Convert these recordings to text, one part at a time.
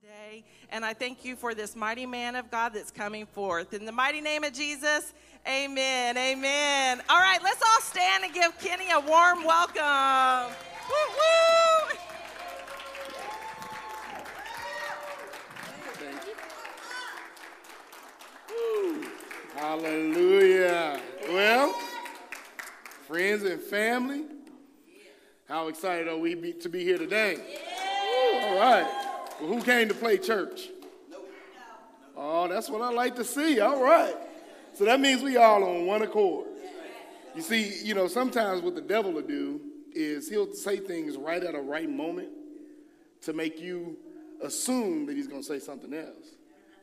today, and I thank you for this mighty man of God that's coming forth. In the mighty name of Jesus, amen. Amen. All right, let's all stand and give Kenny a warm welcome. Woo, woo. Hallelujah. Well, friends and family, how excited are we be, to be here today? Woo, all right. Who came to play church? Oh, that's what I like to see. All right. So that means we all on one accord. You see, you know, sometimes what the devil will do is he'll say things right at a right moment to make you assume that he's going to say something else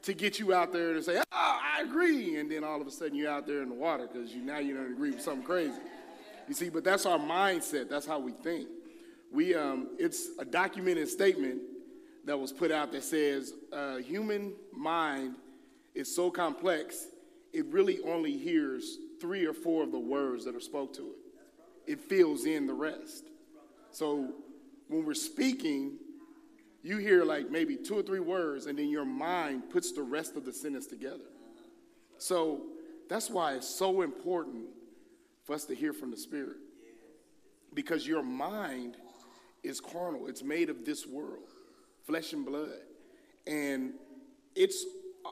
to get you out there to say, oh, I agree. And then all of a sudden you're out there in the water because you, now you don't agree with something crazy. You see, but that's our mindset. That's how we think. We, um, it's a documented statement that was put out that says uh, human mind is so complex, it really only hears three or four of the words that are spoke to it. It fills in the rest. So when we're speaking, you hear like maybe two or three words, and then your mind puts the rest of the sentence together. So that's why it's so important for us to hear from the Spirit. Because your mind is carnal, it's made of this world, flesh and blood. And its,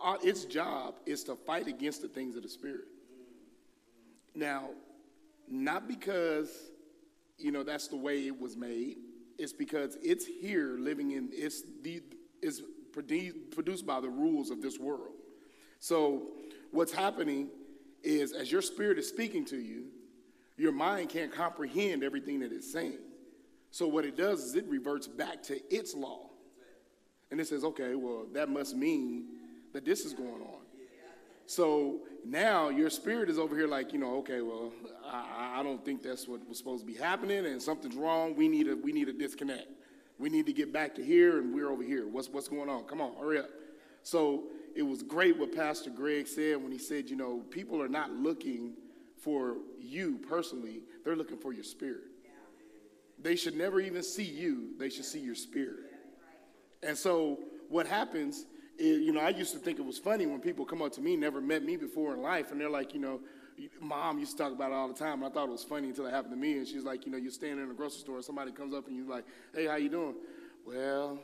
uh, its job is to fight against the things of the Spirit. Now, not because, you know, that's the way it was made it's because it's here living in it's the is produced by the rules of this world. So what's happening is as your spirit is speaking to you, your mind can't comprehend everything that it's saying. So what it does is it reverts back to its law. And it says, okay, well, that must mean that this is going on. So now your spirit is over here like, you know, okay, well, I, I, don't think that's what was supposed to be happening and something's wrong. We need a, we need a disconnect. We need to get back to here and we're over here. What's, what's going on? Come on, hurry up. So it was great what Pastor Greg said when he said, you know, people are not looking for you personally, they're looking for your spirit. They should never even see you, they should see your spirit. And so what happens it, you know, I used to think it was funny when people come up to me, never met me before in life, and they're like, you know, mom used to talk about it all the time. And I thought it was funny until it happened to me. And she's like, you know, you're standing in a grocery store, and somebody comes up and you're like, hey, how you doing? Well,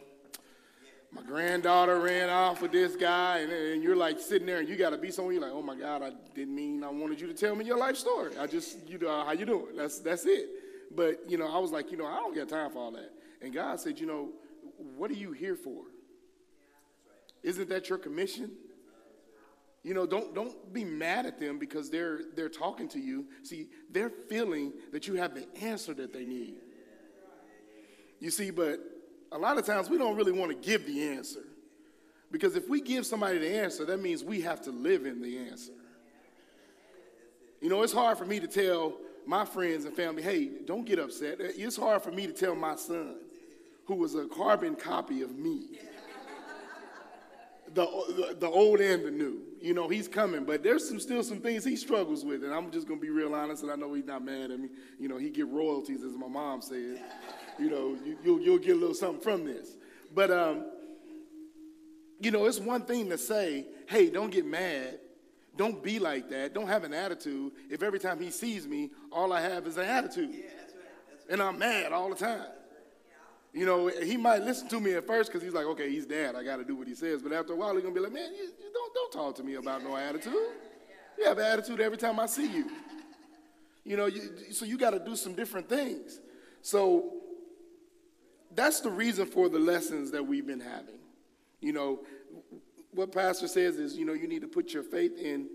my granddaughter ran off with this guy, and, and you're like sitting there, and you got to be somewhere. You're like, oh my God, I didn't mean I wanted you to tell me your life story. I just, you know, how you doing? That's that's it. But you know, I was like, you know, I don't got time for all that. And God said, you know, what are you here for? Isn't that your commission? You know, don't don't be mad at them because they're they're talking to you. See, they're feeling that you have the answer that they need. You see, but a lot of times we don't really want to give the answer. Because if we give somebody the answer, that means we have to live in the answer. You know, it's hard for me to tell my friends and family, hey, don't get upset. It's hard for me to tell my son, who was a carbon copy of me the, the old and the new. You know, he's coming, but there's some still some things he struggles with, and I'm just gonna be real honest, and I know he's not mad at me. You know, he get royalties, as my mom says. You know, you, will you'll get a little something from this. But um, you know, it's one thing to say, "Hey, don't get mad." Don't be like that. Don't have an attitude. If every time he sees me, all I have is an attitude. Yeah, that's right. That's right. And I'm mad all the time. You know, he might listen to me at first because he's like, okay, he's dad. I got to do what he says. But after a while, he's going to be like, man, you, you don't, don't talk to me about no attitude. You have attitude every time I see you. You know, you, so you got to do some different things. So that's the reason for the lessons that we've been having. You know, what Pastor says is, you know, you need to put your faith in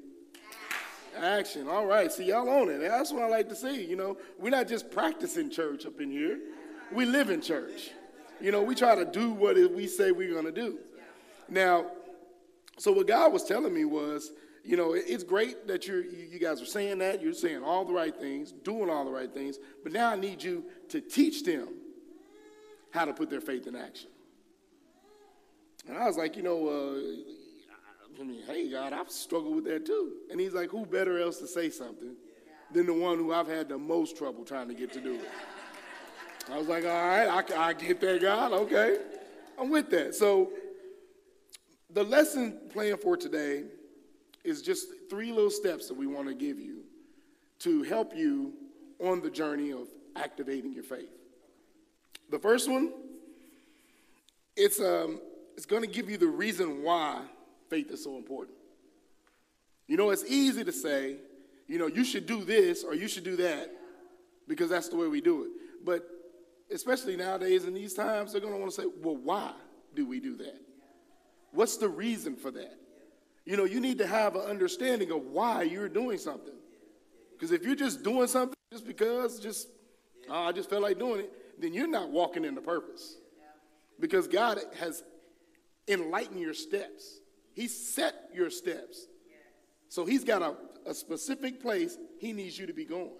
action. All right, see, y'all on it. That's what I like to see. You know, we're not just practicing church up in here we live in church. You know, we try to do what we say we're going to do. Now, so what God was telling me was, you know, it's great that you're, you guys are saying that. You're saying all the right things, doing all the right things. But now I need you to teach them how to put their faith in action. And I was like, you know, uh, I mean, hey, God, I've struggled with that too. And he's like, who better else to say something than the one who I've had the most trouble trying to get to do it? I was like, all right, I, I get that, God. Okay. I'm with that. So The lesson plan for today is just three little steps that we want to give you to help you on the journey of activating your faith. The first one, it's, um, it's going to give you the reason why faith is so important. You know, it's easy to say, you know, you should do this or you should do that because that's the way we do it. But especially nowadays in these times, they're going to want to say, well, why do we do that? What's the reason for that? You know, you need to have an understanding of why you're doing something. Because if you're just doing something just because, just, oh, I just felt like doing it, then you're not walking in the purpose. Because God has enlightened your steps, He set your steps. So He's got a, a specific place He needs you to be going.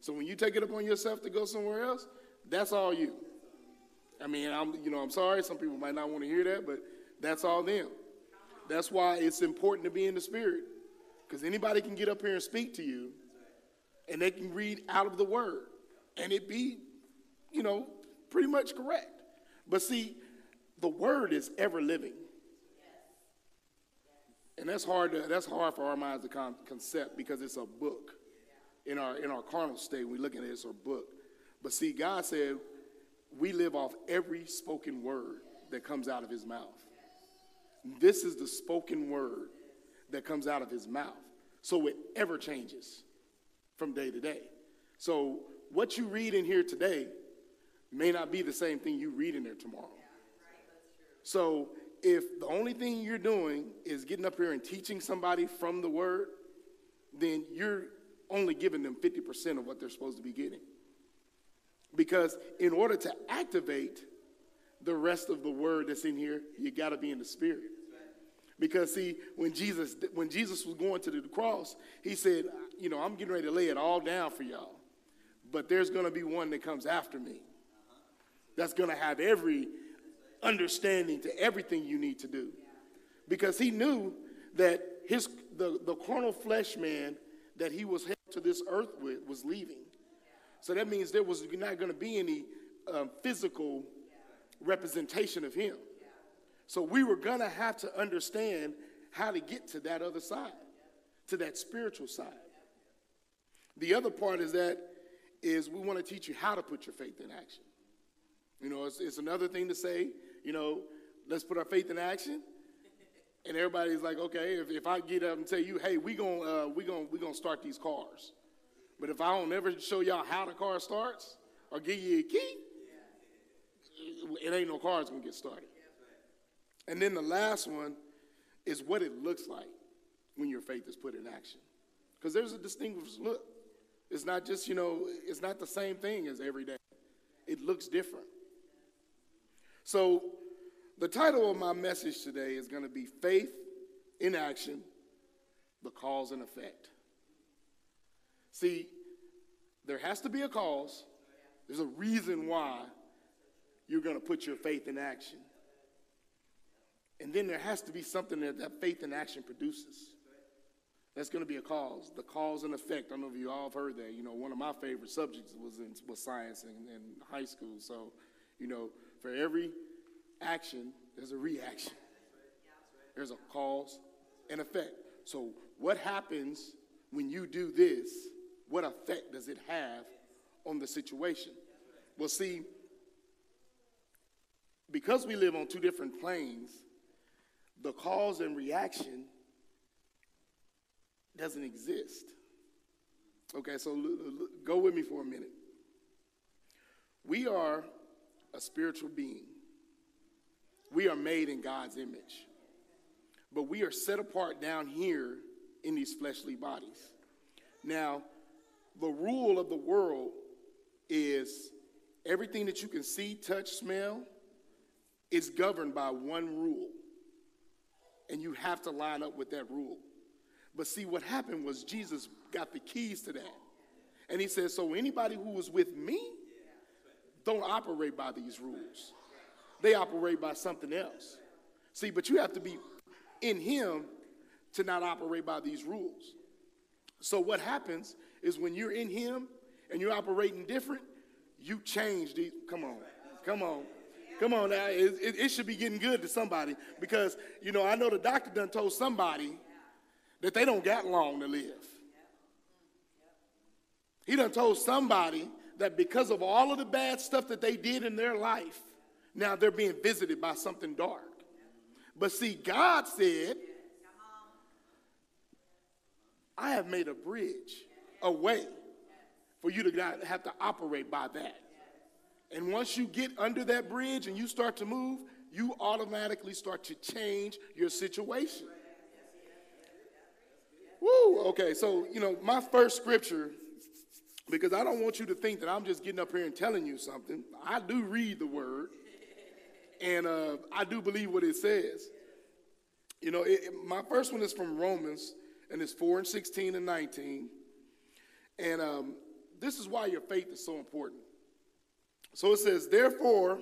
So when you take it upon yourself to go somewhere else, that's all you. I mean, I'm, you know, I'm sorry, some people might not want to hear that, but that's all them. That's why it's important to be in the spirit. Because anybody can get up here and speak to you, and they can read out of the word, and it be, you know, pretty much correct. But see, the word is ever living. And that's hard to, that's hard for our minds to con- concept because it's a book. In our in our carnal state, we look at it as a book. But see, God said we live off every spoken word that comes out of his mouth. This is the spoken word that comes out of his mouth. So it ever changes from day to day. So what you read in here today may not be the same thing you read in there tomorrow. So if the only thing you're doing is getting up here and teaching somebody from the word, then you're only giving them 50% of what they're supposed to be getting. Because in order to activate the rest of the word that's in here, you got to be in the spirit. Because see, when Jesus when Jesus was going to the cross, he said, you know, I'm getting ready to lay it all down for y'all. But there's going to be one that comes after me. That's going to have every understanding to everything you need to do. Because he knew that his the, the carnal flesh man that he was held to this earth with was leaving. So that means there was not going to be any um, physical representation of him. So we were going to have to understand how to get to that other side, to that spiritual side. The other part is that is we want to teach you how to put your faith in action. You know, it's, it's another thing to say, you know, let's put our faith in action. And everybody's like, okay, if, if I get up and tell you, hey, we're going uh, we gonna, we gonna start these cars. But if I don't ever show y'all how the car starts or give you a key, it ain't no car that's gonna get started. And then the last one is what it looks like when your faith is put in action. Because there's a distinguished look. It's not just, you know, it's not the same thing as every day. It looks different. So the title of my message today is going to be Faith in Action, the Cause and Effect. See, there has to be a cause. There's a reason why you're going to put your faith in action. And then there has to be something that that faith in action produces. That's going to be a cause, the cause and effect. I don't know if you all have heard that. You know, one of my favorite subjects was in was science in, in high school. So, you know, for every action, there's a reaction. There's a cause and effect. So, what happens when you do this? What effect does it have on the situation? Well, see, because we live on two different planes, the cause and reaction doesn't exist. Okay, so go with me for a minute. We are a spiritual being. We are made in God's image. But we are set apart down here in these fleshly bodies. Now, the rule of the world is everything that you can see, touch, smell is governed by one rule and you have to line up with that rule. But see, what happened was Jesus got the keys to that. And he says, So anybody who is with me don't operate by these rules, they operate by something else. See, but you have to be in him to not operate by these rules. So what happens is when you're in him and you're operating different, you change the come on, come on. Come on now, it, it, it, should be getting good to somebody because, you know, I know the doctor done told somebody that they don't got long to live. He done told somebody that because of all of the bad stuff that they did in their life, now they're being visited by something dark. But see, God said, I have made a bridge, a way for you to not have to operate by that. And once you get under that bridge and you start to move, you automatically start to change your situation. Woo, okay, so, you know, my first scripture, because I don't want you to think that I'm just getting up here and telling you something. I do read the word, and uh, I do believe what it says. You know, it, my first one is from Romans, and it's 4 and 16 and 19. And um, this is why your faith is so important. So it says, Therefore,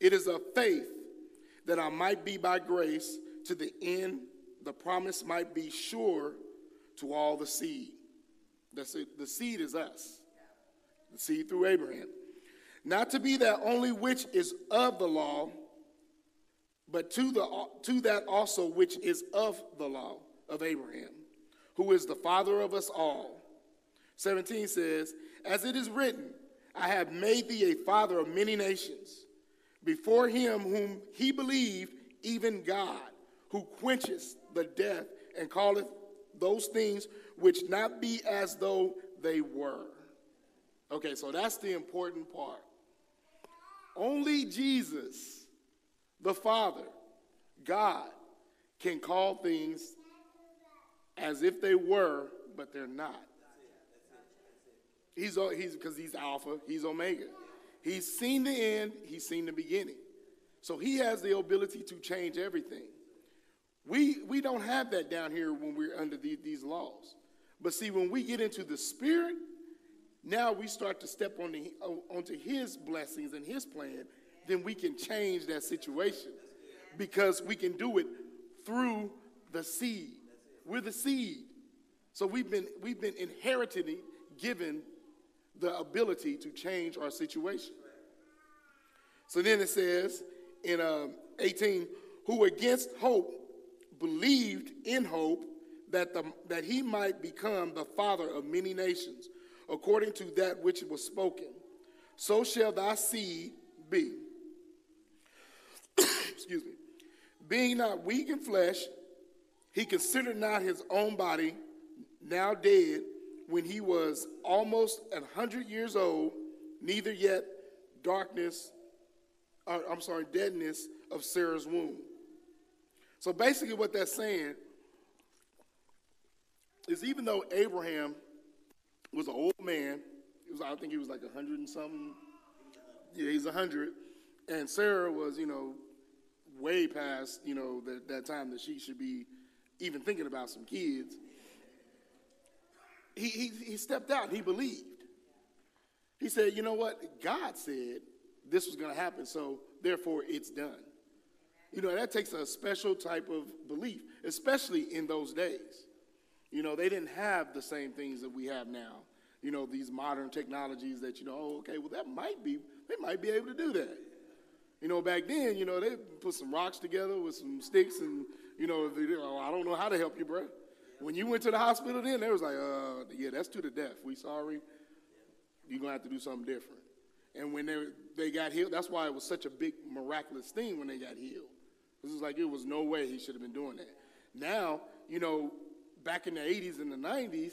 it is of faith that I might be by grace to the end the promise might be sure to all the seed. That's it. The seed is us, the seed through Abraham. Not to be that only which is of the law, but to, the, to that also which is of the law of Abraham, who is the father of us all. 17 says, As it is written, I have made thee a father of many nations, before him whom he believed, even God, who quenches the death and calleth those things which not be as though they were. Okay, so that's the important part. Only Jesus, the Father, God, can call things as if they were, but they're not. He's he's because he's Alpha, he's Omega. He's seen the end, he's seen the beginning. So he has the ability to change everything. We we don't have that down here when we're under the, these laws. But see, when we get into the spirit, now we start to step on the, onto his blessings and his plan, then we can change that situation because we can do it through the seed. We're the seed. So we've been we've been inherited, given the ability to change our situation. So then it says in um, 18, who against hope believed in hope that, the, that he might become the father of many nations, according to that which was spoken. So shall thy seed be. Excuse me. Being not weak in flesh, he considered not his own body now dead when he was almost a hundred years old, neither yet darkness, uh, I'm sorry, deadness of Sarah's womb. So basically, what that's saying is even though Abraham was an old man, was, I think he was like a hundred and something. Yeah, he's a hundred, and Sarah was, you know, way past, you know, that, that time that she should be even thinking about some kids he, he, he stepped out. He believed. He said, you know what? God said this was going to happen, so therefore it's done. You know, that takes a special type of belief, especially in those days. You know, they didn't have the same things that we have now. You know, these modern technologies that, you know, oh, okay, well, that might be, they might be able to do that. You know, back then, you know, they put some rocks together with some sticks and, you know, they, oh, I don't know how to help you, bro. When you went to the hospital then, they was like, uh, yeah, that's to the death. We sorry. You're going to have to do something different. And when they, they got healed, that's why it was such a big miraculous thing when they got healed. This is like it was no way he should have been doing that. Now, you know, back in the 80s and the 90s,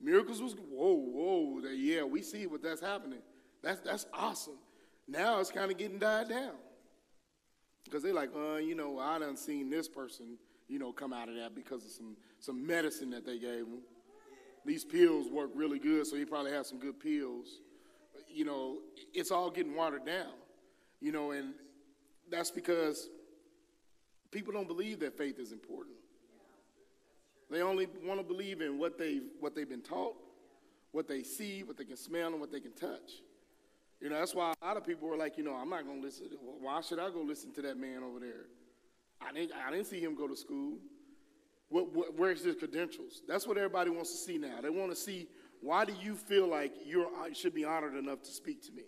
miracles was, whoa, whoa, yeah, we see what that's happening. That's, that's awesome. Now it's kind of getting died down. Because they're like, uh, you know, I done seen this person you know, come out of that because of some, some medicine that they gave him. These pills work really good, so he probably has some good pills. You know, it's all getting watered down, you know, and that's because people don't believe that faith is important. They only want to believe in what they've, what they've been taught, what they see, what they can smell, and what they can touch. You know, that's why a lot of people are like, you know, I'm not going to listen. Why should I go listen to that man over there? I didn't, I didn't see him go to school. What, what, where's his credentials? That's what everybody wants to see now. They want to see why do you feel like you should be honored enough to speak to me?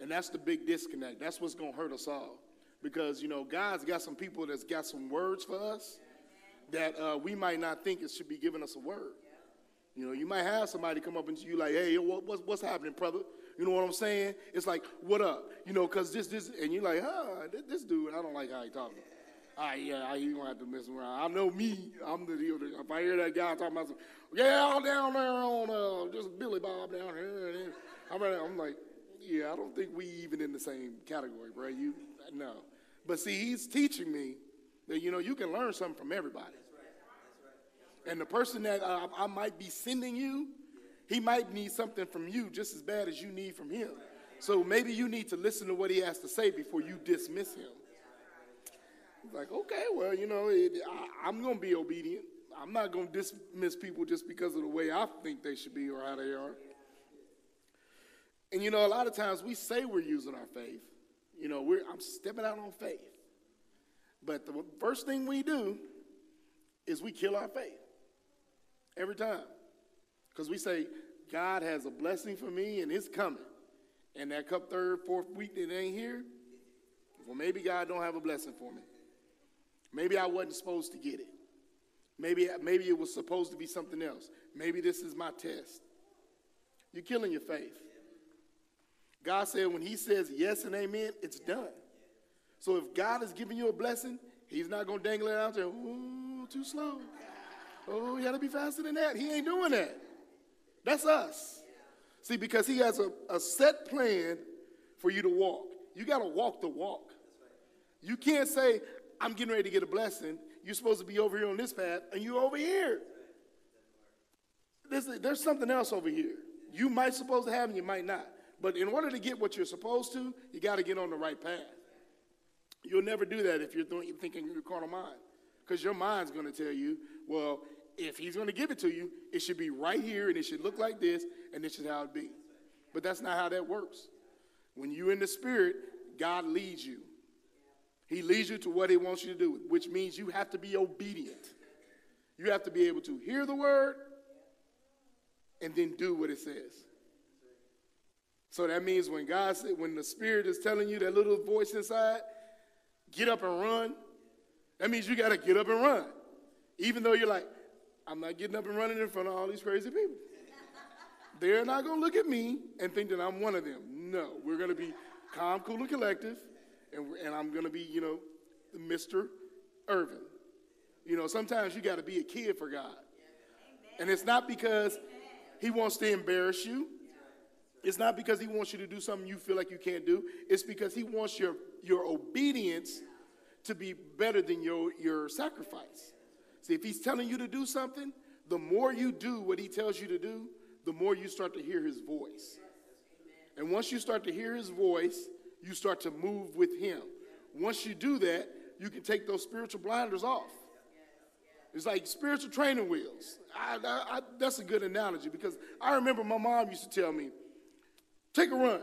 And that's the big disconnect. That's what's going to hurt us all. Because, you know, God's got some people that's got some words for us that uh, we might not think it should be giving us a word. You know, you might have somebody come up and you like, hey, what, what's, what's happening, brother? You know what I'm saying? It's like, what up? You know, because this, this, and you're like, huh, this, this dude, I don't like how he talking. Right, yeah, I, you don't have to mess around. I know me. I'm the deal. If I hear that guy talking about, some, yeah, down there on uh, just Billy Bob down here. I'm, I'm like, yeah, I don't think we even in the same category, bro. You, no. But see, he's teaching me that, you know, you can learn something from everybody. And the person that I might be sending you, he might need something from you just as bad as you need from him. So maybe you need to listen to what he has to say before you dismiss him. Like, okay, well, you know, it, I, I'm going to be obedient. I'm not going to dismiss people just because of the way I think they should be or how they are. And you know, a lot of times we say we're using our faith. You know, we're, I'm stepping out on faith. But the first thing we do is we kill our faith every time. Because we say, God has a blessing for me and it's coming. And that cup third, fourth week that ain't here, well, maybe God don't have a blessing for me. Maybe I wasn't supposed to get it. Maybe, maybe it was supposed to be something else. Maybe this is my test. You're killing your faith. God said when He says yes and amen, it's done. So if God is giving you a blessing, He's not going to dangle it out there, ooh, too slow. Oh, you got to be faster than that. He ain't doing that. That's us. See, because He has a, a set plan for you to walk. You got to walk the walk. You can't say, I'm getting ready to get a blessing. You're supposed to be over here on this path, and you're over here. There's, there's something else over here. You might supposed to have, and you might not. But in order to get what you're supposed to, you got to get on the right path. You'll never do that if you're thinking your carnal mind, because your mind's going to tell you, well, if he's going to give it to you, it should be right here, and it should look like this, and this is how it be. But that's not how that works. When you're in the spirit, God leads you. He leads you to what he wants you to do, which means you have to be obedient. You have to be able to hear the word and then do what it says. So that means when God said, when the Spirit is telling you that little voice inside, get up and run, that means you got to get up and run. Even though you're like, I'm not getting up and running in front of all these crazy people. They're not going to look at me and think that I'm one of them. No, we're going to be calm, cool, and collective, and, and I'm going to be, you know, Mr. Irvin. You know, sometimes you got to be a kid for God. And it's not because he wants to embarrass you. It's not because he wants you to do something you feel like you can't do. It's because he wants your, your obedience to be better than your, your sacrifice. See, if he's telling you to do something, the more you do what he tells you to do, the more you start to hear his voice. And once you start to hear his voice, you start to move with him. Once you do that, you can take those spiritual blinders off. It's like spiritual training wheels. I, I, I, that's a good analogy because I remember my mom used to tell me, Take a run.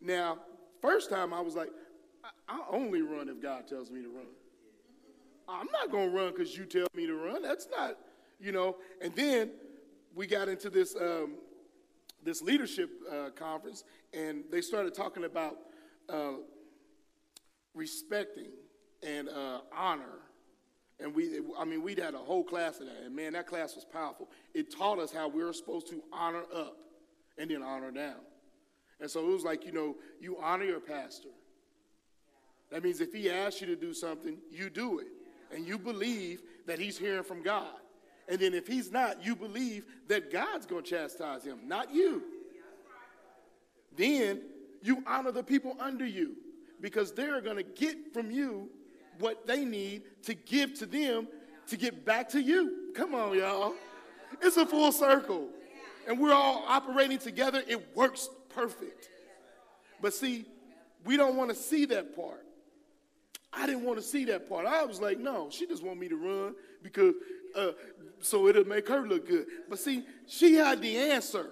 Now, first time I was like, I, I only run if God tells me to run. I'm not going to run because you tell me to run. That's not, you know. And then we got into this um, this leadership uh, conference, and they started talking about uh, respecting and uh, honor. And we, I mean, we'd had a whole class of that, and man, that class was powerful. It taught us how we were supposed to honor up and then honor down. And so it was like, you know, you honor your pastor. That means if he asks you to do something, you do it. And you believe that he's hearing from God. And then if he's not, you believe that God's going to chastise him, not you. Then you honor the people under you because they're going to get from you what they need to give to them to get back to you. Come on, y'all. It's a full circle. And we're all operating together. It works perfect. But see, we don't want to see that part. I didn't want to see that part. I was like, no, she just want me to run because uh, so it'll make her look good. But see, she had the answer.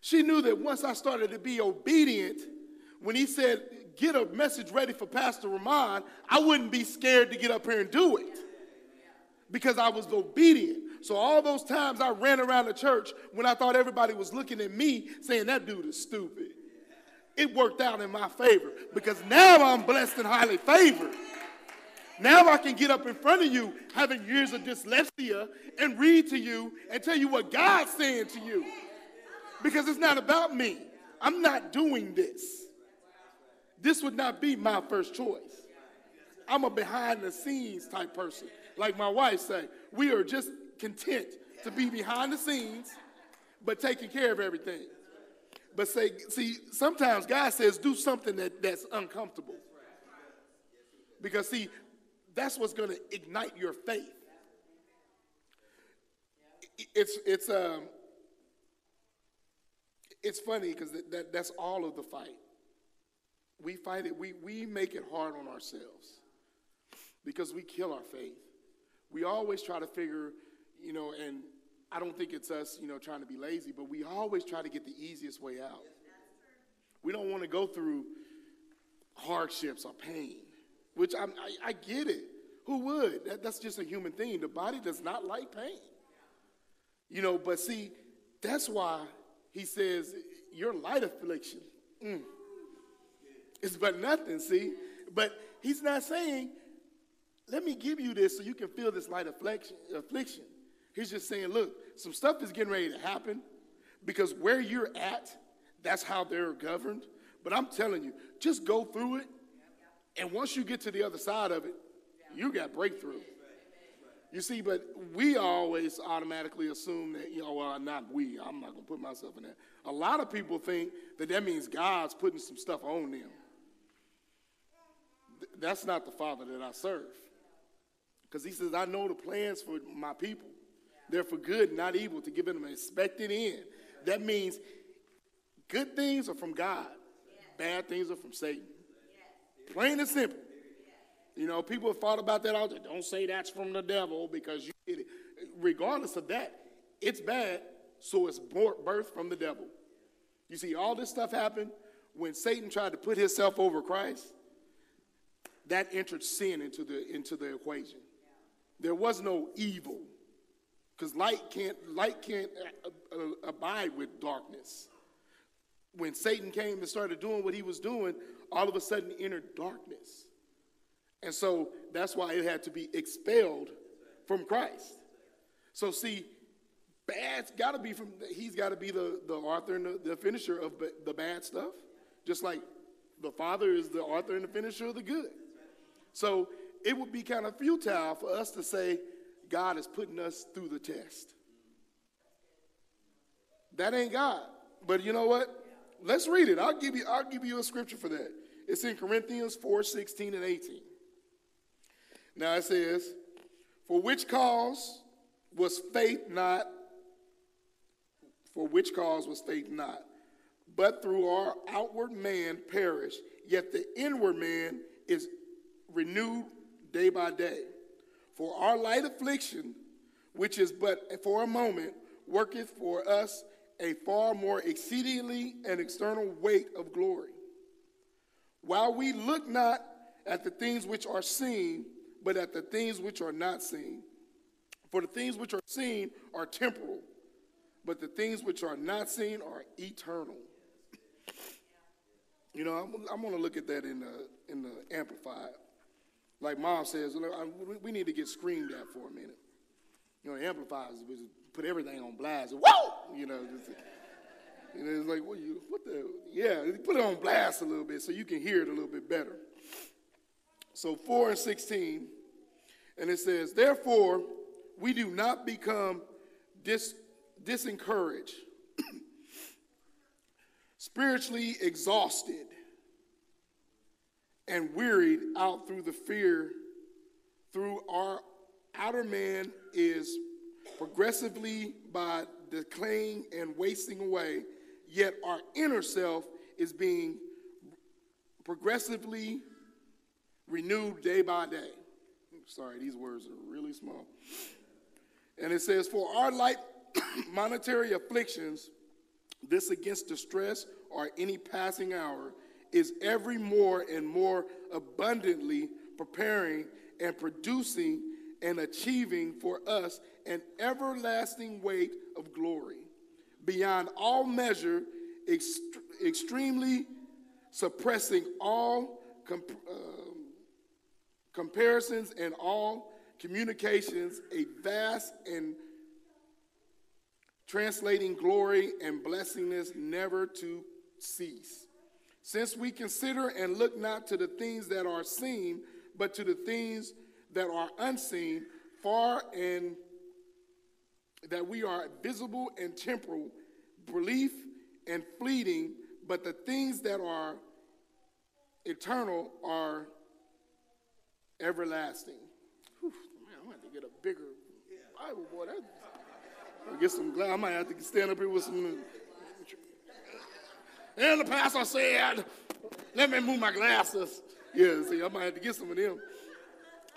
She knew that once I started to be obedient, when he said, get a message ready for Pastor Romon, I wouldn't be scared to get up here and do it because I was obedient. So all those times I ran around the church when I thought everybody was looking at me saying that dude is stupid. It worked out in my favor because now I'm blessed and highly favored. Now I can get up in front of you, having years of dyslexia, and read to you and tell you what God's saying to you. Because it's not about me. I'm not doing this. This would not be my first choice. I'm a behind the scenes type person. Like my wife say, we are just content to be behind the scenes, but taking care of everything. But say, see, sometimes God says do something that, that's uncomfortable. Because see, that's what's going to ignite your faith. It's it's um it's funny because that, that, that's all of the fight. We fight it. We we make it hard on ourselves because we kill our faith. We always try to figure, you know, and I don't think it's us, you know, trying to be lazy, but we always try to get the easiest way out. We don't want to go through hardships or pain which I, I, I get it. Who would? That, that's just a human thing. The body does not like pain. You know, but see, that's why he says, your light affliction. Mm, it's but nothing, see? But he's not saying, let me give you this so you can feel this light affliction. affliction. He's just saying, look, some stuff is getting ready to happen because where you're at, that's how they're governed. But I'm telling you, just go through it and once you get to the other side of it, you got breakthrough. You see, but we always automatically assume that, you know, well, not we, I'm not going to put myself in that. A lot of people think that that means God's putting some stuff on them. That's not the Father that I serve. Because he says, I know the plans for my people. They're for good, not evil, to give them an expected end. That means good things are from God, bad things are from Satan. Plain and simple. You know, people have thought about that all day. Don't say that's from the devil because you did it. Regardless of that, it's bad, so it's birth from the devil. You see, all this stuff happened when Satan tried to put himself over Christ. That entered sin into the into the equation. There was no evil, because light can't light can't uh, uh, abide with darkness. When Satan came and started doing what he was doing, all of a sudden entered darkness. And so that's why it had to be expelled from Christ. So see, bad's got to be from, he's got to be the, the author and the, the finisher of the bad stuff, just like the Father is the author and the finisher of the good. So it would be kind of futile for us to say God is putting us through the test. That ain't God. But you know what? Let's read it. I'll give you, I'll give you a scripture for that. It's in Corinthians 4 16 and 18. Now it says, For which cause was faith not, for which cause was faith not? But through our outward man perish, yet the inward man is renewed day by day. For our light affliction, which is but for a moment, worketh for us a far more exceedingly and external weight of glory while we look not at the things which are seen, but at the things which are not seen. For the things which are seen are temporal, but the things which are not seen are eternal. You know, I'm, I'm going to look at that in the, in the Amplified. Like mom says, we need to get screamed at for a minute. You know, Amplified is put everything on blast. Whoa! You know, just, and it's like, what, you, what the? Yeah, put it on blast a little bit so you can hear it a little bit better. So 4 and 16, and it says, Therefore, we do not become dis, disencouraged, spiritually exhausted, and wearied out through the fear, through our outer man is progressively by decaying and wasting away yet our inner self is being progressively renewed day by day. Sorry, these words are really small. And it says, For our light monetary afflictions, this against distress or any passing hour, is every more and more abundantly preparing and producing and achieving for us an everlasting weight of glory beyond all measure, ext- extremely suppressing all um, comparisons and all communications, a vast and translating glory and blessingness never to cease. Since we consider and look not to the things that are seen, but to the things that are unseen, far and that we are visible and temporal, brief and fleeting, but the things that are eternal are everlasting. Whew, man, I'm going to get a bigger Bible, boy. That, get some glass. I might have to stand up here with some. And the pastor said, let me move my glasses. Yeah, see, I might have to get some of them.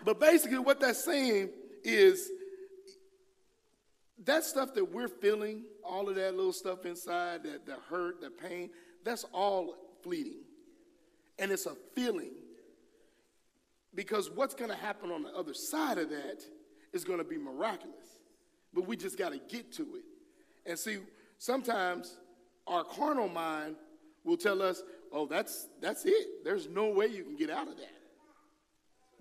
But basically, what that's saying is that stuff that we're feeling, all of that little stuff inside, that the hurt, the pain, that's all fleeting. And it's a feeling. Because what's going to happen on the other side of that is going to be miraculous. But we just got to get to it. And see, sometimes our carnal mind will tell us, oh, that's, that's it. There's no way you can get out of that.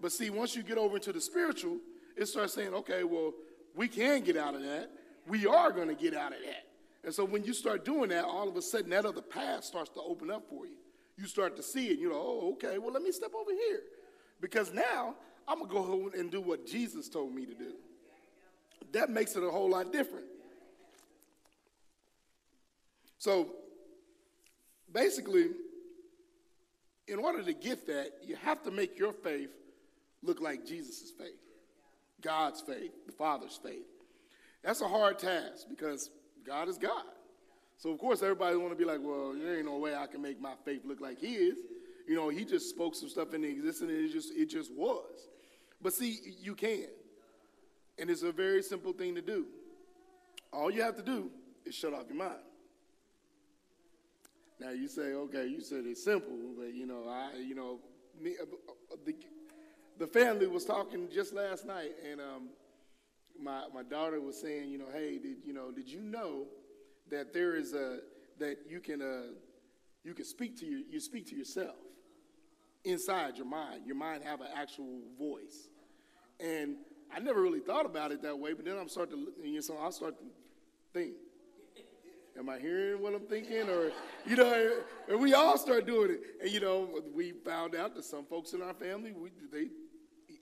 But see, once you get over into the spiritual, it starts saying, okay, well, we can get out of that. We are going to get out of that. And so when you start doing that, all of a sudden that other path starts to open up for you. You start to see it. You know, oh, okay, well, let me step over here. Because now I'm going to go home and do what Jesus told me to do. That makes it a whole lot different. So basically, in order to get that, you have to make your faith look like Jesus' faith, God's faith, the Father's faith. That's a hard task because God is God. So of course everybody want to be like, well, there ain't no way I can make my faith look like His. You know, He just spoke some stuff into existence, and it just it just was. But see, you can, and it's a very simple thing to do. All you have to do is shut off your mind. Now you say, okay, you said it's simple, but you know, I, you know, me, uh, the, the family was talking just last night, and um, my my daughter was saying, you know, hey, did you know, did you know that there is a that you can uh, you can speak to your you speak to yourself inside your mind. Your mind have an actual voice, and I never really thought about it that way. But then I'm starting to, you know, so I start to think Am I hearing what I'm thinking? Or, you know, and we all start doing it. And, you know, we found out that some folks in our family, we, they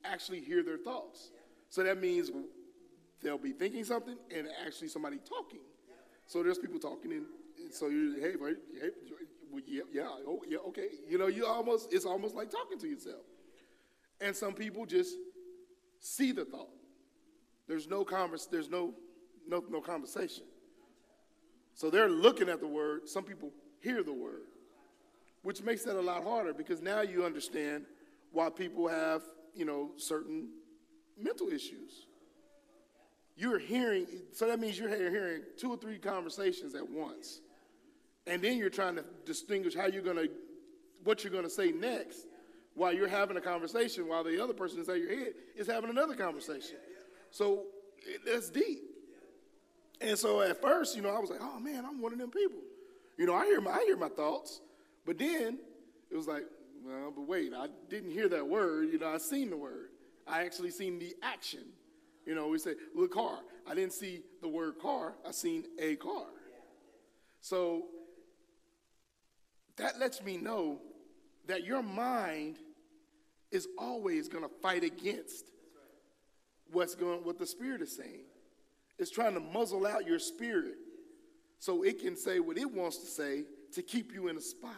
actually hear their thoughts. So that means they'll be thinking something and actually somebody talking. So there's people talking, and, so you, hey, right, hey, yeah, yeah, oh, yeah, okay. You know, you almost, it's almost like talking to yourself. And some people just see the thought. There's no converse, there's no, no, no conversation. So they're looking at the word. Some people hear the word, which makes that a lot harder because now you understand why people have, you know, certain mental issues. You're hearing, so that means you're hearing two or three conversations at once. And then you're trying to distinguish how you're going to, what you're going to say next while you're having a conversation while the other person inside your head is having another conversation. So that's deep. And so at first, you know, I was like, oh man, I'm one of them people. You know, I hear my, I hear my thoughts. But then it was like, well, but wait, I didn't hear that word. You know, I seen the word. I actually seen the action. You know, we say, look, car. I didn't see the word car. I seen a car. So that lets me know that your mind is always going to fight against what's going, what the Spirit is saying. It's trying to muzzle out your spirit so it can say what it wants to say to keep you in a spot.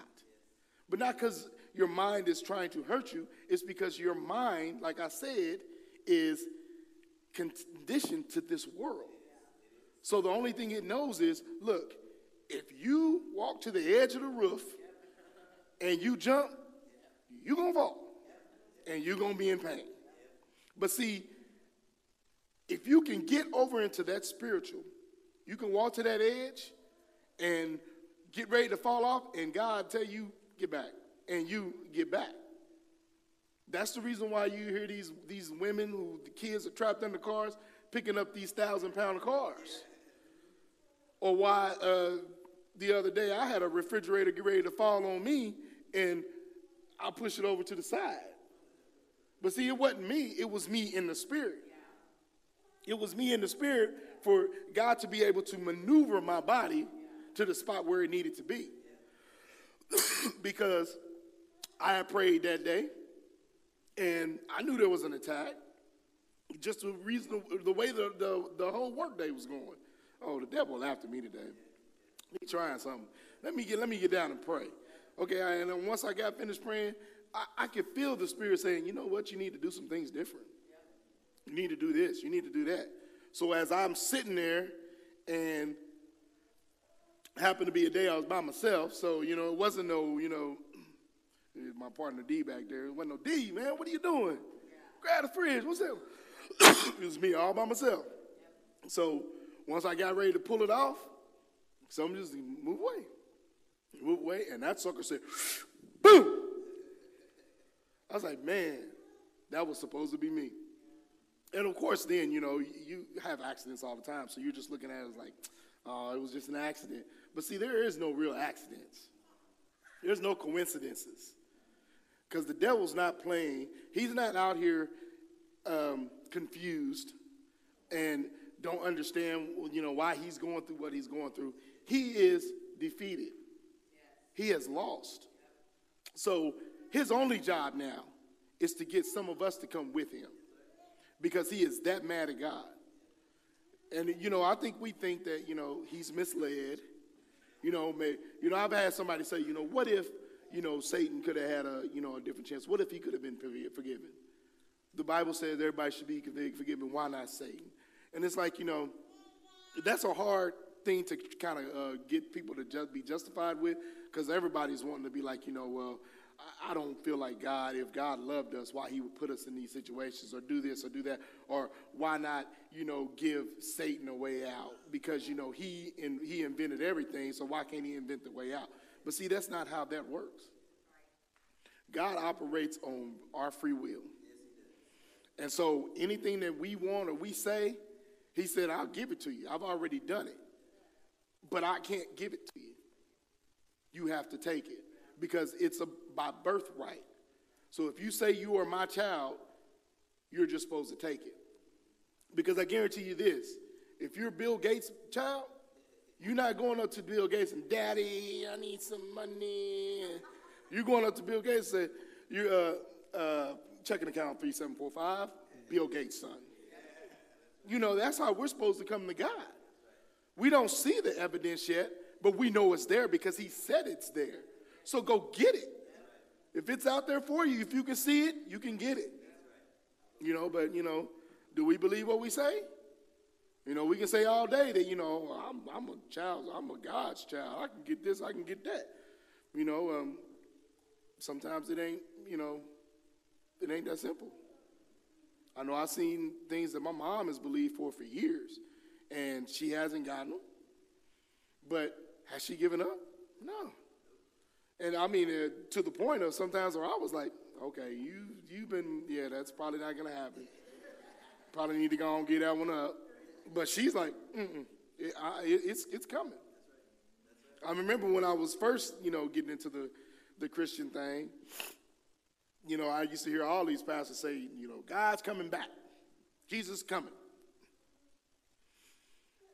But not because your mind is trying to hurt you, it's because your mind, like I said, is conditioned to this world. So the only thing it knows is look, if you walk to the edge of the roof and you jump, you're going to fall and you're going to be in pain. But see, if you can get over into that spiritual, you can walk to that edge and get ready to fall off, and God tell you, get back. And you get back. That's the reason why you hear these, these women who the kids are trapped the cars picking up these thousand pound cars. Or why uh, the other day I had a refrigerator get ready to fall on me and I'll push it over to the side. But see, it wasn't me, it was me in the spirit. It was me in the spirit for God to be able to maneuver my body to the spot where it needed to be. because I had prayed that day and I knew there was an attack. Just the reason, the way the, the, the whole workday was going. Oh, the devil after me today. He trying something. Let me get let me get down and pray. Okay, and then once I got finished praying, I, I could feel the spirit saying, you know what, you need to do some things different. You need to do this, you need to do that. So as I'm sitting there and happened to be a day I was by myself, so you know, it wasn't no, you know, my partner D back there. It wasn't no D, man, what are you doing? Grab the fridge, what's that? it was me all by myself. So once I got ready to pull it off, something just moved away. Moved away, and that sucker said, boom! I was like, man, that was supposed to be me. And of course, then, you know, you have accidents all the time, so you're just looking at it as like, oh, it was just an accident. But see, there is no real accidents. There's no coincidences. Because the devil's not playing. He's not out here um, confused and don't understand, you know, why he's going through what he's going through. He is defeated. He has lost. So his only job now is to get some of us to come with him because he is that mad at God. And, you know, I think we think that, you know, he's misled. You know, may, you know, I've had somebody say, you know, what if, you know, Satan could have had a, you know, a different chance? What if he could have been forgiven? The Bible says everybody should be forgiven. Why not Satan? And it's like, you know, that's a hard thing to kind of uh, get people to just be justified with because everybody's wanting to be like, you know, well, I don't feel like God, if God loved us, why he would put us in these situations or do this or do that, or why not, you know, give Satan a way out? Because, you know, he, in, he invented everything, so why can't he invent the way out? But see, that's not how that works. God operates on our free will. And so anything that we want or we say, he said, I'll give it to you. I've already done it. But I can't give it to you. You have to take it because it's a, by birthright. So if you say you are my child, you're just supposed to take it. Because I guarantee you this if you're Bill Gates' child, you're not going up to Bill Gates and, Daddy, I need some money. You're going up to Bill Gates and say, You're uh, uh, checking account 3745, Bill Gates' son. You know, that's how we're supposed to come to God. We don't see the evidence yet, but we know it's there because He said it's there. So go get it. If it's out there for you, if you can see it, you can get it. You know, but, you know, do we believe what we say? You know, we can say all day that, you know, I'm, I'm a child, I'm a God's child. I can get this, I can get that. You know, um, sometimes it ain't, you know, it ain't that simple. I know I've seen things that my mom has believed for for years, and she hasn't gotten them. But has she given up? No. And I mean, to the point of sometimes where I was like, okay, you, you've been, yeah, that's probably not going to happen. Probably need to go and get that one up. But she's like, mm it, it, it's, it's coming. I remember when I was first, you know, getting into the, the Christian thing, you know, I used to hear all these pastors say, you know, God's coming back. Jesus coming.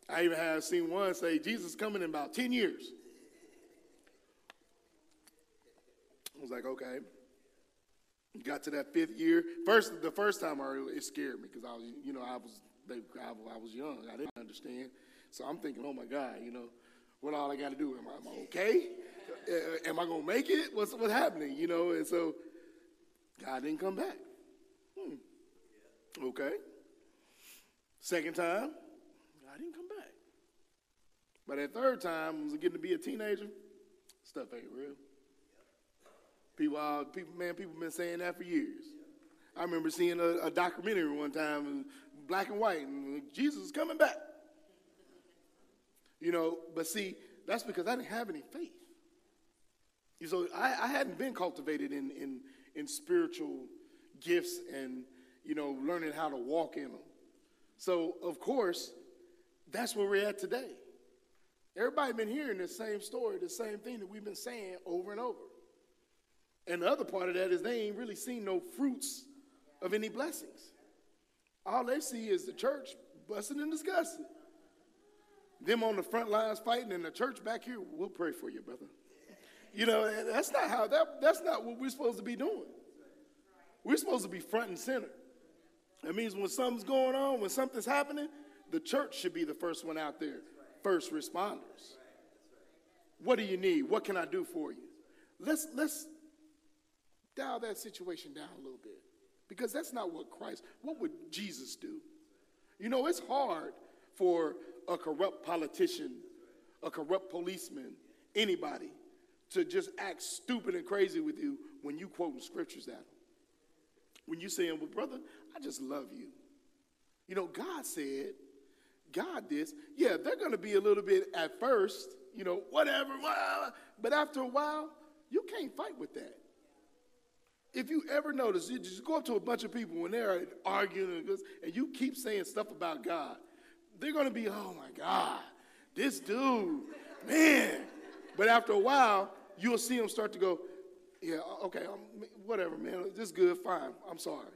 I even have seen one say, Jesus coming in about 10 years. I was like, okay. Got to that fifth year. First, the first time I heard it, scared me because I was, you know, I was, I, I was young. I didn't understand. So I'm thinking, oh my God, you know, what all I got to do? Am I, am I okay? Uh, am I gonna make it? What's what's happening? You know, and so God didn't come back. Hmm. Okay. Second time, God didn't come back. But that third time, was getting to be a teenager, stuff ain't real. People, uh, people, man, people been saying that for years. I remember seeing a, a documentary one time, black and white, and Jesus is coming back. You know, but see, that's because I didn't have any faith. So I, I hadn't been cultivated in, in, in spiritual gifts and, you know, learning how to walk in them. So, of course, that's where we're at today. Everybody been hearing the same story, the same thing that we've been saying over and over. And the other part of that is they ain't really seen no fruits of any blessings. All they see is the church busting and disgusting. Them on the front lines fighting, and the church back here, we'll pray for you, brother. You know, that's not how that that's not what we're supposed to be doing. We're supposed to be front and center. That means when something's going on, when something's happening, the church should be the first one out there, first responders. What do you need? What can I do for you? Let's let's dial that situation down a little bit. Because that's not what Christ, what would Jesus do? You know, it's hard for a corrupt politician, a corrupt policeman, anybody to just act stupid and crazy with you when you quoting scriptures at them. When you saying, well, brother, I just love you. You know, God said, God this. Yeah, they're going to be a little bit at first, you know, whatever, but after a while, you can't fight with that. If you ever notice, you just go up to a bunch of people when they're arguing and you keep saying stuff about God, they're going to be, oh my God, this dude, man. But after a while, you'll see them start to go, yeah, okay, um, whatever, man, this is good, fine, I'm sorry.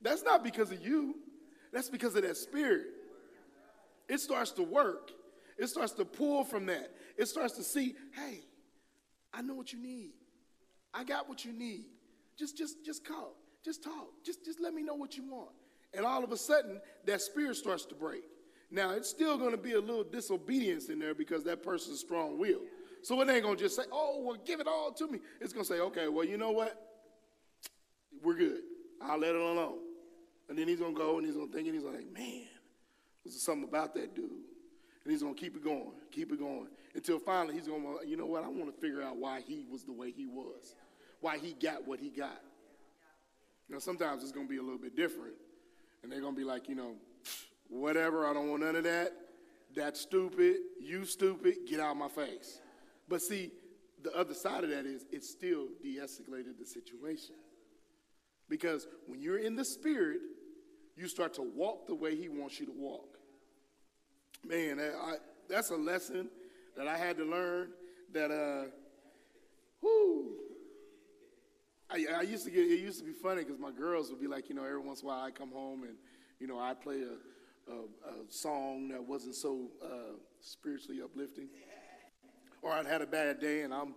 That's not because of you, that's because of that spirit. It starts to work, it starts to pull from that. It starts to see, hey, I know what you need. I got what you need. Just, just, just call. Just talk. Just, just let me know what you want. And all of a sudden, that spirit starts to break. Now, it's still going to be a little disobedience in there because that person's strong will. So it ain't going to just say, oh, well, give it all to me. It's going to say, okay, well, you know what? We're good. I'll let it alone. And then he's going to go and he's going to think, and he's like, man, there's something about that dude. And he's going to keep it going, keep it going, until finally he's going to, you know what? I want to figure out why he was the way he was, why he got what he got. Now, sometimes it's going to be a little bit different. And they're going to be like, you know, whatever, I don't want none of that. That's stupid. You stupid. Get out of my face. But see, the other side of that is it still de escalated the situation. Because when you're in the spirit, you start to walk the way he wants you to walk. Man, I, that's a lesson that I had to learn that, uh, whoo. I, I used to get, it used to be funny because my girls would be like, you know, every once in a while I come home and, you know, I'd play a, a, a song that wasn't so uh, spiritually uplifting. Or I'd had a bad day and I'm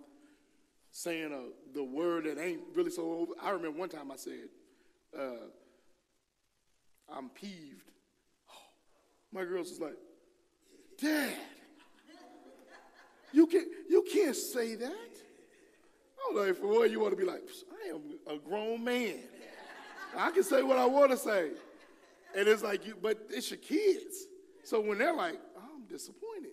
saying a, the word that ain't really so. I remember one time I said, uh, I'm peeved. My girls was like, Dad, you can't, you can't say that. I'm like, for what you want to be like, I am a grown man. I can say what I want to say. And it's like, you, but it's your kids. So when they're like, oh, I'm disappointed.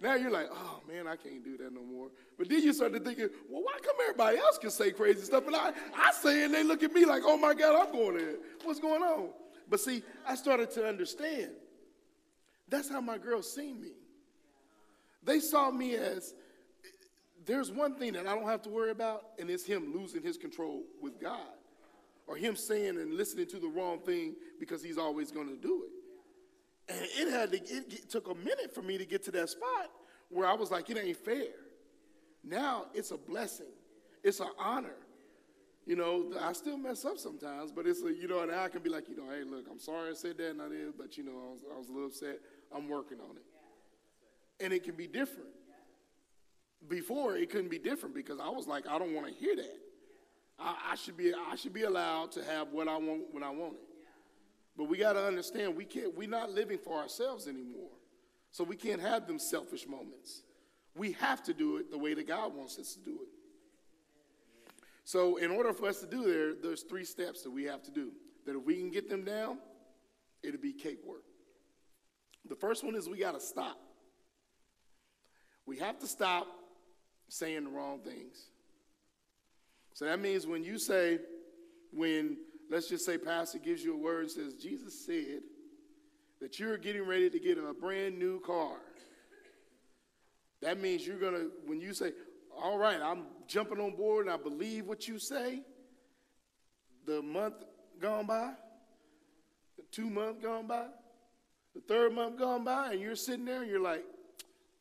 Now you're like, oh man, I can't do that no more. But then you start to thinking, well, why come everybody else can say crazy stuff? And I, I say and they look at me like, oh my God, I'm going there. What's going on? But see, I started to understand that's how my girls see me. They saw me as there's one thing that I don't have to worry about, and it's him losing his control with God, or him saying and listening to the wrong thing because he's always going to do it. And it had to, it, took a minute for me to get to that spot where I was like, it ain't fair. Now it's a blessing, it's an honor. You know, I still mess up sometimes, but it's a, you know, and I can be like, you know, hey, look, I'm sorry I said that and I did, but you know, I was, I was a little upset. I'm working on it. And it can be different. Before it couldn't be different because I was like, I don't want to hear that. I, I, should be I should be allowed to have what I want when I want it. But we got to understand we can't we're not living for ourselves anymore. So we can't have them selfish moments. We have to do it the way that God wants us to do it. So in order for us to do there, there's three steps that we have to do. That if we can get them down, it'll be cakewalk. The first one is we got to stop. We have to stop saying the wrong things. So that means when you say, when, let's just say, Pastor gives you a word and says, Jesus said that you're getting ready to get a brand new car. That means you're going to, when you say, all right, I'm jumping on board and I believe what you say, the month gone by, the two month gone by, the third month gone by, and you're sitting there and you're like,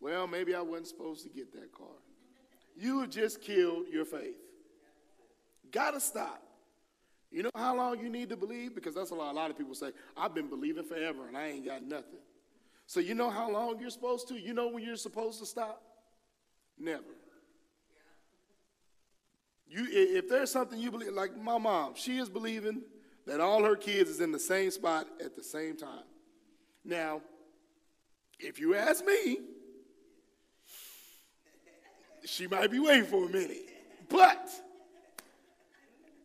well, maybe I wasn't supposed to get that car. You have just killed your faith. Gotta stop. You know how long you need to believe? Because that's a lot, a lot of people say, I've been believing forever and I ain't got nothing. So you know how long you're supposed to? You know when you're supposed to stop? Never. You, if there's something you believe, like my mom, she is believing that all her kids is in the same spot at the same time. Now, if you ask me, she might be waiting for a minute. But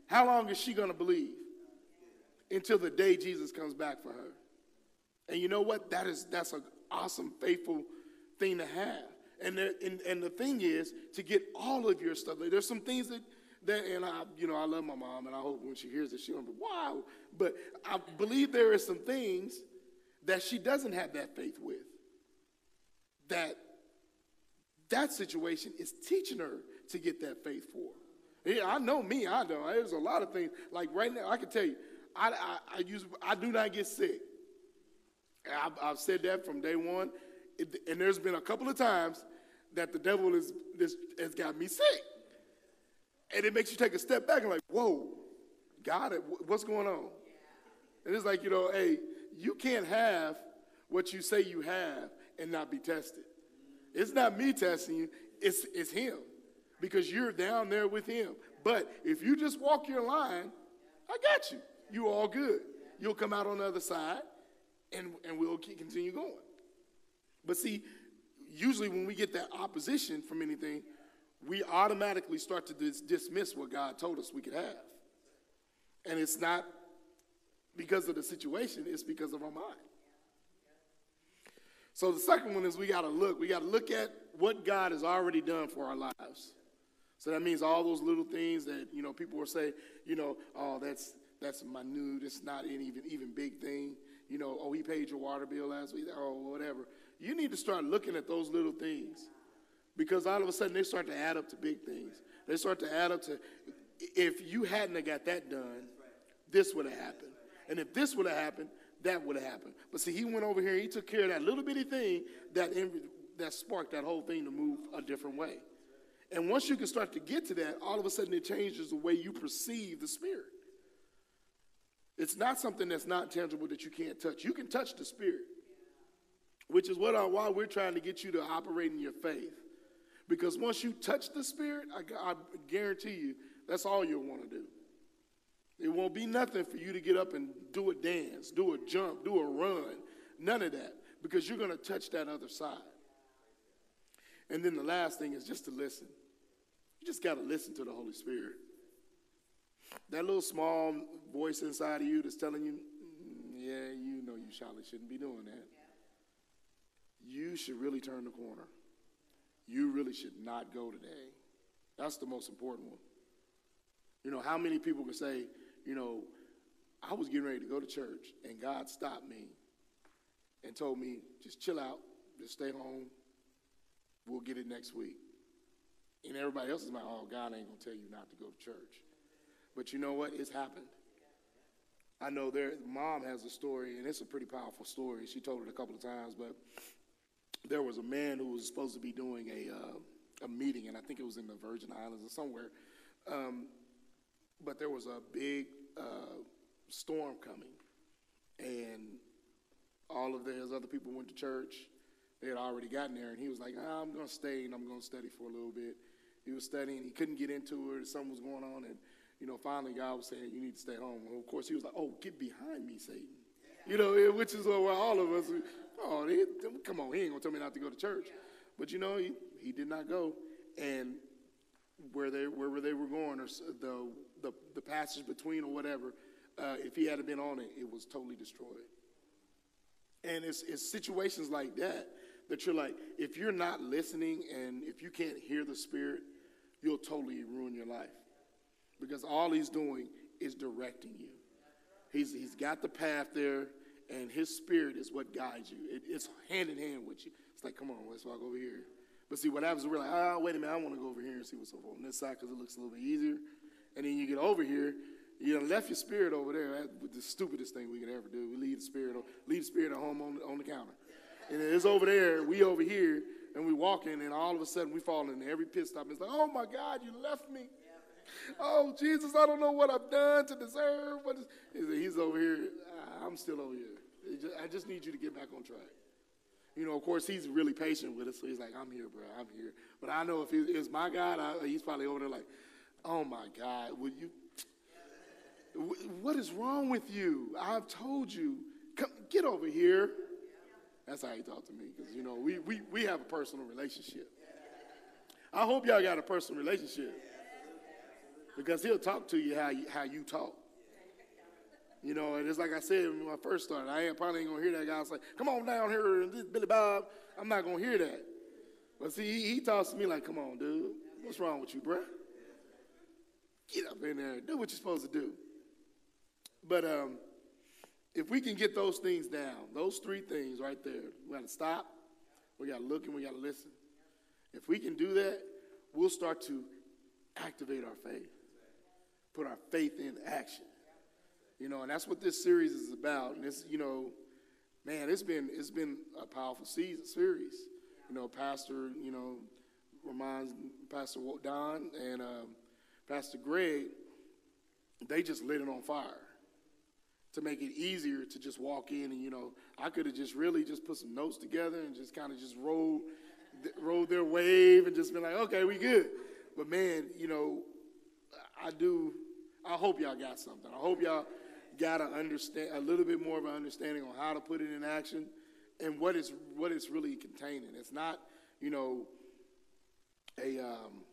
how long is she going to believe? Until the day Jesus comes back for her. And you know what? That is that's an awesome, faithful thing to have. And the, and, and the thing is to get all of your stuff. There's some things that that and I, you know, I love my mom, and I hope when she hears this, she'll be wow. But I believe there are some things that she doesn't have that faith with. That that situation is teaching her to get that faith for. Yeah, I know me. I know. There's a lot of things. Like right now, I can tell you, I, I, I use I do not get sick. I've, I've said that from day one, it, and there's been a couple of times that the devil is this has got me sick, and it makes you take a step back and like, whoa, God, what's going on? And it's like you know, hey, you can't have what you say you have and not be tested. It's not me testing you; it's it's Him because you're down there with him. But if you just walk your line, I got you. You're all good. You'll come out on the other side and, and we'll continue going. But see, usually when we get that opposition from anything, we automatically start to dis- dismiss what God told us we could have. And it's not because of the situation, it's because of our mind. So the second one is we got to look. We got to look at what God has already done for our lives. So that means all those little things that, you know, people will say, you know, oh, that's that's minute, it's not an even even big thing. You know, oh, he paid your water bill last week, Oh whatever. You need to start looking at those little things. Because all of a sudden they start to add up to big things. They start to add up to if you hadn't have got that done, this would have happened. And if this would have happened, that would have happened. But see, he went over here, he took care of that little bitty thing that, that sparked that whole thing to move a different way. And once you can start to get to that, all of a sudden it changes the way you perceive the Spirit. It's not something that's not tangible that you can't touch. You can touch the Spirit, which is what I, why we're trying to get you to operate in your faith. Because once you touch the Spirit, I, I guarantee you, that's all you'll want to do. It won't be nothing for you to get up and do a dance, do a jump, do a run. None of that, because you're going to touch that other side. And then the last thing is just to listen. You just got to listen to the Holy Spirit. That little small voice inside of you that's telling you, mm, yeah, you know you surely shouldn't be doing that. You should really turn the corner. You really should not go today. That's the most important one. You know, how many people can say, you know, I was getting ready to go to church and God stopped me and told me, just chill out, just stay home, we'll get it next week. And everybody else is like, oh, God ain't going to tell you not to go to church. But you know what? It's happened. I know their mom has a story, and it's a pretty powerful story. She told it a couple of times, but there was a man who was supposed to be doing a, uh, a meeting, and I think it was in the Virgin Islands or somewhere. Um, but there was a big uh, storm coming, and all of his other people went to church. They had already gotten there, and he was like, oh, I'm going to stay and I'm going to study for a little bit. He was studying. He couldn't get into it. Something was going on. And, you know, finally God was saying, you need to stay home. Well, of course, he was like, oh, get behind me, Satan. You know, which is where all of us, oh, he, come on, he ain't going to tell me not to go to church. But, you know, he, he did not go. And where they, wherever they were going, or the, the, the passage between or whatever, uh, if he had been on it, it was totally destroyed. And it's, it's situations like that that you're like, if you're not listening and if you can't hear the Spirit, you'll totally ruin your life. Because all he's doing is directing you. He's, he's got the path there, and his spirit is what guides you. It, it's hand in hand with you. It's like, come on, let's walk over here. But see, what happens we're like, oh, wait a minute, I want to go over here and see what's over on this side because it looks a little bit easier. And then you get over here, you left your spirit over there. That's the stupidest thing we could ever do. We leave the spirit, leave the spirit at home on, on the counter. And it's over there, we over here, and we walk in, and all of a sudden we fall in every pit stop. It's like, oh my God, you left me. oh, Jesus, I don't know what I've done to deserve. What is, he's over here. I'm still over here. I just need you to get back on track. You know, of course, he's really patient with us, so he's like, I'm here, bro, I'm here. But I know if is my God, I, he's probably over there like, oh my God, will you? What is wrong with you? I've told you, come get over here. That's how he talked to me, because, you know, we, we, we have a personal relationship. I hope y'all got a personal relationship, because he'll talk to you how you, how you talk. You know, and it's like I said when I first started, I ain't, probably ain't gonna hear that guy say, "Come on down here, and this Billy Bob." I'm not gonna hear that. But see, he, he talks to me like, "Come on, dude, what's wrong with you, bruh? Get up in there, do what you're supposed to do." But um, if we can get those things down, those three things right there, we gotta stop, we gotta look, and we gotta listen. If we can do that, we'll start to activate our faith, put our faith in action. You know, and that's what this series is about. And it's, you know, man, it's been it's been a powerful season, series. You know, Pastor, you know, Romon's Pastor Don and um, Pastor Greg, they just lit it on fire to make it easier to just walk in and you know I could have just really just put some notes together and just kind of just rolled rolled their wave and just been like okay we good but man you know I do I hope y'all got something I hope y'all got to understand a little bit more of an understanding on how to put it in action and what is what it's really containing. It's not, you know, a um,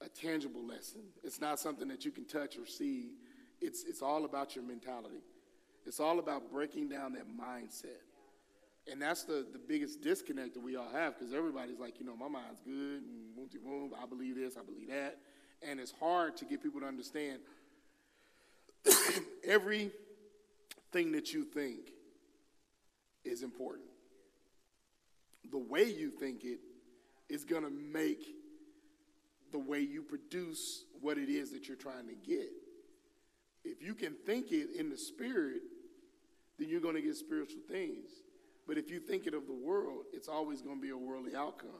a tangible lesson. It's not something that you can touch or see. It's it's all about your mentality. It's all about breaking down that mindset. And that's the, the biggest disconnect that we all have because everybody's like, you know, my mind's good and boom, I believe this, I believe that. And it's hard to get people to understand everything that you think is important. The way you think it is going to make the way you produce what it is that you're trying to get. If you can think it in the spirit, then you're going to get spiritual things. But if you think it of the world, it's always going to be a worldly outcome.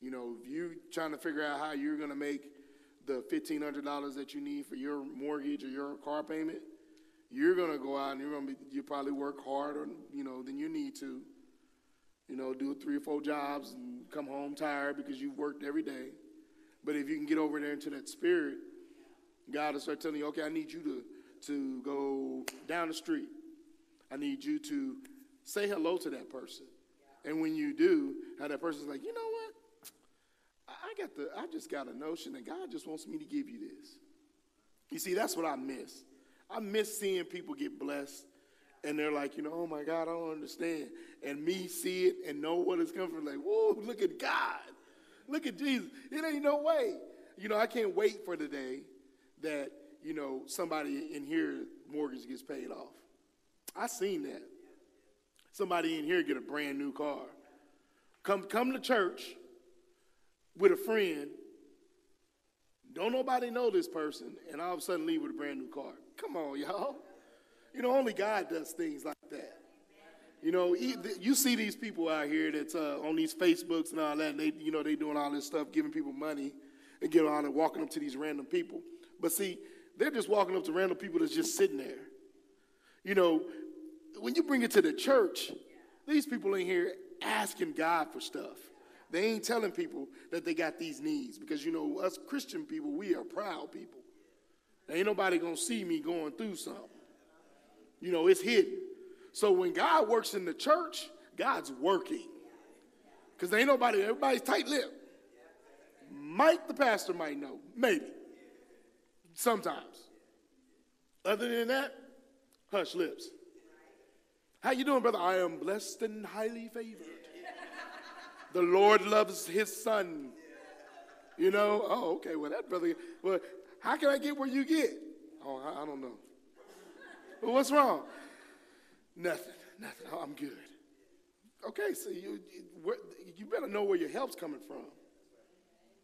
You know, if you're trying to figure out how you're going to make the $1,500 that you need for your mortgage or your car payment, you're going to go out and you're going to be, you probably work harder, you know, than you need to. You know, do three or four jobs and come home tired because you've worked every day. But if you can get over there into that spirit, God will start telling you, okay, I need you to, to go down the street. I need you to say hello to that person. And when you do, how that person's like, you know what? I got the, I just got a notion that God just wants me to give you this. You see, that's what I miss. I miss seeing people get blessed and they're like, you know, oh my God, I don't understand. And me see it and know what it's coming from, like, whoa, look at God. Look at Jesus. It ain't no way. You know, I can't wait for the day that, you know, somebody in here mortgage gets paid off. I seen that. Somebody in here get a brand new car. Come come to church with a friend, don't nobody know this person, and all of a sudden leave with a brand new car. Come on, y'all. You know, only God does things like that. You know, you see these people out here that's uh, on these Facebooks and all that, and they, you know, they doing all this stuff, giving people money and getting on and walking up to these random people. But see, they're just walking up to random people that's just sitting there. You know, when you bring it to the church, these people in here asking God for stuff. They ain't telling people that they got these needs because, you know, us Christian people, we are proud people. Ain't nobody gonna see me going through something. You know, it's hidden. So when God works in the church, God's working. Because ain't nobody, everybody's tight lipped. Mike, the pastor, might know. Maybe. Sometimes. Other than that, hush lips. How you doing, brother? I am blessed and highly favored. The Lord loves his son. You know? Oh, okay. Well, that brother, well, how can I get where you get? Oh, I, I don't know. Well, what's wrong? Nothing. Nothing. Oh, I'm good. Okay, so you, you better know where your help's coming from.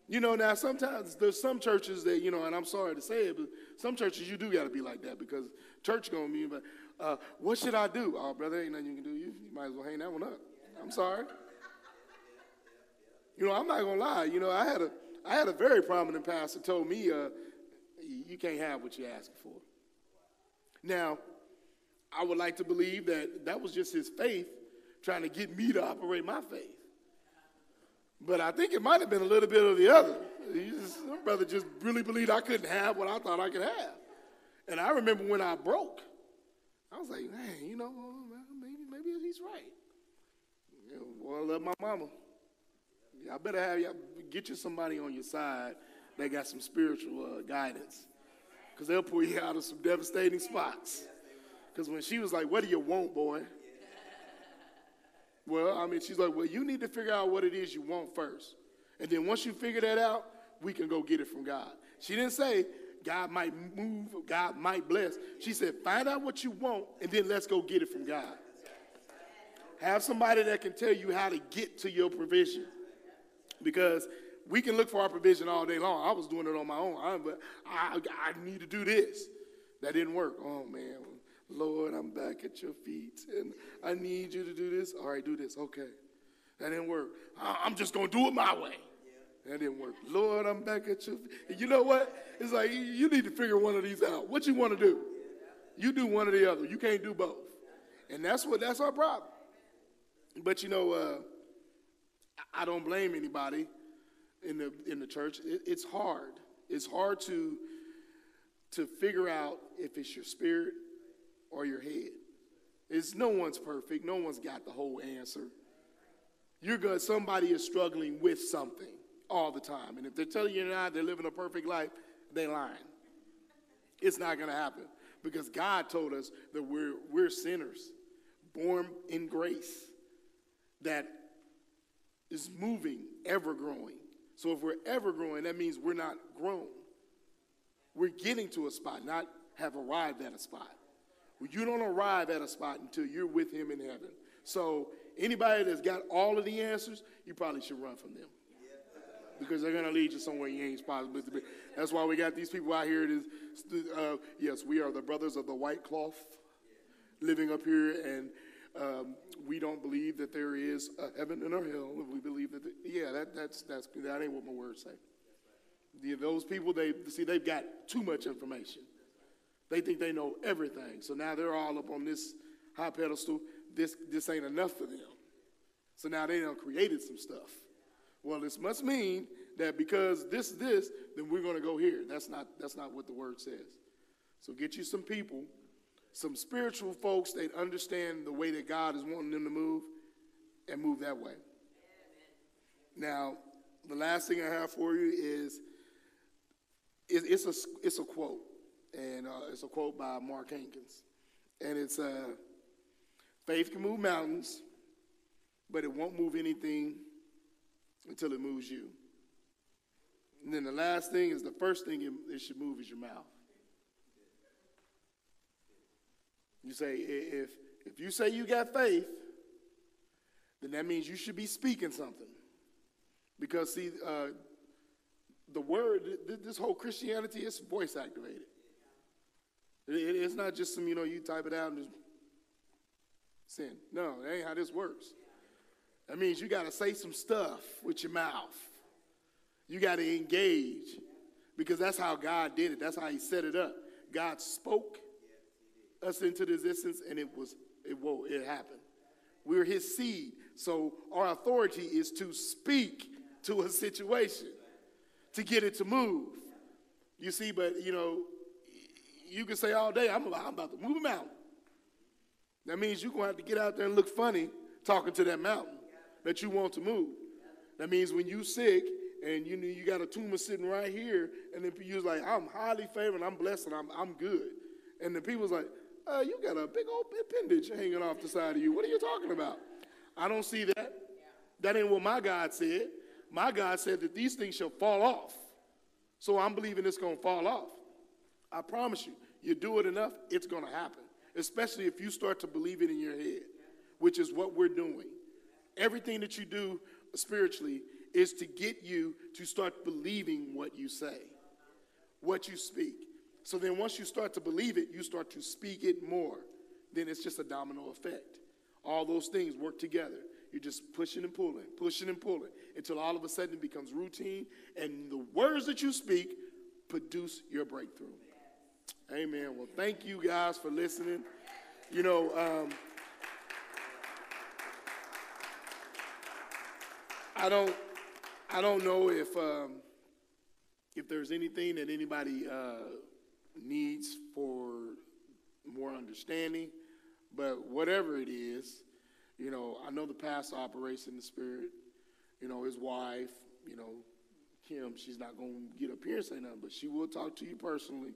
You know, now sometimes there's some churches that, you know, and I'm sorry to say it, but some churches you do got to be like that because church going to be, uh, what should I do? Oh, brother, ain't nothing you can do. You, you might as well hang that one up. I'm sorry. You know, I'm not gonna lie. You know, I had a I had a very prominent pastor told me, uh, you can't have what you're asking for. Now, I would like to believe that that was just his faith trying to get me to operate my faith. But I think it might have been a little bit of the other. He just, my brother just really believed I couldn't have what I thought I could have. And I remember when I broke, I was like, man, you know, maybe, maybe he's right. Well, I love my mama. I better have you get you somebody on your side that got some spiritual uh, guidance, because they'll pull you out of some devastating spots. Because when she was like, "What do you want, boy?" Well, I mean, she's like, "Well, you need to figure out what it is you want first, and then once you figure that out, we can go get it from God." She didn't say God might move, God might bless. She said, "Find out what you want, and then let's go get it from God." Have somebody that can tell you how to get to your provision because we can look for our provision all day long. I was doing it on my own, I, but I, I need to do this. That didn't work. Oh man, Lord, I'm back at your feet, and I need you to do this. All right, do this. Okay, that didn't work. I'm just gonna do it my way. That didn't work. Lord, I'm back at your feet. You know what? It's like you need to figure one of these out. What you want to do? You do one or the other. You can't do both, and that's what that's our problem. But you know. Uh, I don't blame anybody in the in the church. It, it's hard. It's hard to to figure out if it's your spirit or your head. It's no one's perfect. No one's got the whole answer. You're good. Somebody is struggling with something all the time, and if they're telling you not they're living a perfect life, they're lying. It's not going to happen because God told us that we're we're sinners, born in grace. That is moving, ever growing. So if we're ever growing, that means we're not grown. We're getting to a spot, not have arrived at a spot. You don't arrive at a spot until you're with Him in heaven. So anybody that's got all of the answers, you probably should run from them. Because they're going to lead you somewhere you ain't supposed to be. That's why we got these people out here. Uh, yes, we are the brothers of the white cloth living up here, and um, we don't believe that there is a heaven and a hell. We believe that, the, yeah, that, that's, that's, that ain't what my words say. The, those people, they see, they've got too much information. They think they know everything. So now they're all up on this high pedestal. This, this ain't enough for them. So now they done created some stuff. Well, this must mean that because this, this, then we're going to go here. That's not, that's not what the word says. So get you some people some spiritual folks that understand the way that God is wanting them to move and move that way. Now, the last thing I have for you is it's a it's a quote, and uh, it's a quote by Mark Hankins, and it's uh, faith can move mountains, but it won't move anything until it moves you. And then the last thing is the first thing it, it should move is your mouth. You say, if, if you say you got faith, then that means you should be speaking something. Because, see, uh, the word, this whole Christianity is voice activated. It's not just some, you know, you type it out and just sin. No, that ain't how this works. That means you got to say some stuff with your mouth. You got to engage because that's how God did it. That's how He set it up. God spoke us into existence, and it was it whoa, it happened. We're his seed. So our authority is to speak to a situation to get it to move. You see, but you know, you can say all day, I'm about, I'm about to move a mountain. That means you're gonna have to get out there and look funny talking to that mountain that you want to move. That means when you sick and you know you got a tumor sitting right here, and then you're like, I'm highly favored, I'm blessed, and I'm I'm good. And the people's like, uh, you got a big old appendage hanging off the side of you. What are you talking about? I don't see that. That ain't what my God said. My God said that these things shall fall off. So I'm believing it's going to fall off. I promise you, you do it enough, it's going to happen. Especially if you start to believe it in your head, which is what we're doing. Everything that you do spiritually is to get you to start believing what you say, what you speak. So then once you start to believe it, you start to speak it more. Then it's just a domino effect. All those things work together. You're just pushing and pulling, pushing and pulling until all of a sudden it becomes routine. And the words that you speak produce your breakthrough. Amen. Well, thank you guys for listening. You know, um, I don't, I don't know if um, if there's anything that anybody uh, needs for more understanding, but whatever it is, you know, I know the pastor operates in the spirit. You know, his wife, you know, Kim, she's not going to get up here and say nothing, but she will talk to you personally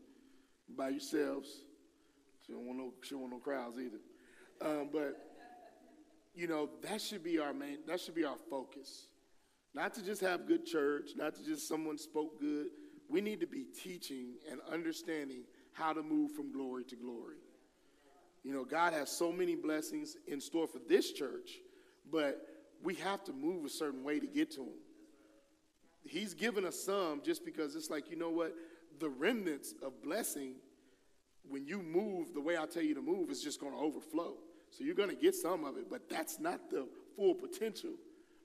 by yourselves. She don't want no, she don't want no crowds either. Um, but you know, that should be our main. That should be our focus. Not to just have good church, not to just someone spoke good. We need to be teaching and understanding how to move from glory to glory. You know, God has so many blessings in store for this church, but we have to move a certain way to get to Him. He's given us some just because it's like, you know what? The remnants of blessing, when you move the way I tell you to move, is just going to overflow. So you're going to get some of it, but that's not the full potential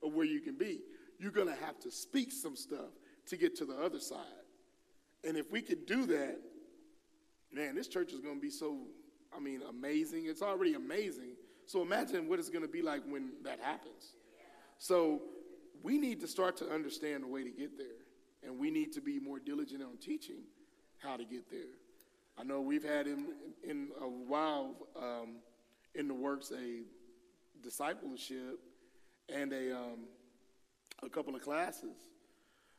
of where you can be. You're going to have to speak some stuff to get to the other side. And if we could do that, man, this church is going to be so, I mean, amazing. It's already amazing. So imagine what it's going to be like when that happens. So we need to start to understand the way to get there. And we need to be more diligent on teaching how to get there. I know we've had in, in a while um, in the works a discipleship and a, um, a couple of classes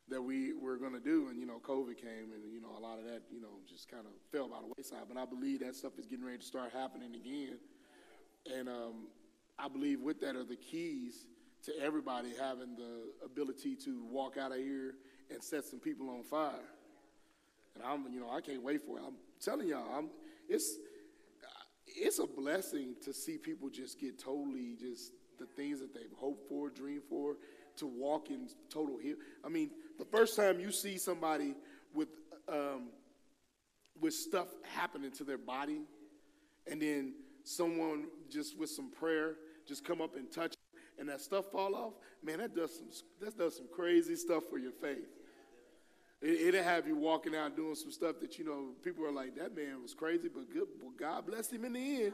that we were going to do. And, you know, COVID came and, you know, a lot of that, you know, just kind of fell by the wayside. But I believe that stuff is getting ready to start happening again. And um, I believe with that are the keys to everybody having the ability to walk out of here and set some people on fire. And I'm, you know, I can't wait for it. I'm telling y'all, I'm, it's, it's a blessing to see people just get totally just the things that they've hoped for, dreamed for, to walk in total heal. I mean, the first time you see somebody with um, with stuff happening to their body, and then someone just with some prayer just come up and touch and that stuff fall off, man, that does some that does some crazy stuff for your faith. It, will have you walking out doing some stuff that you know people are like, that man was crazy, but good, well, God blessed him in the end.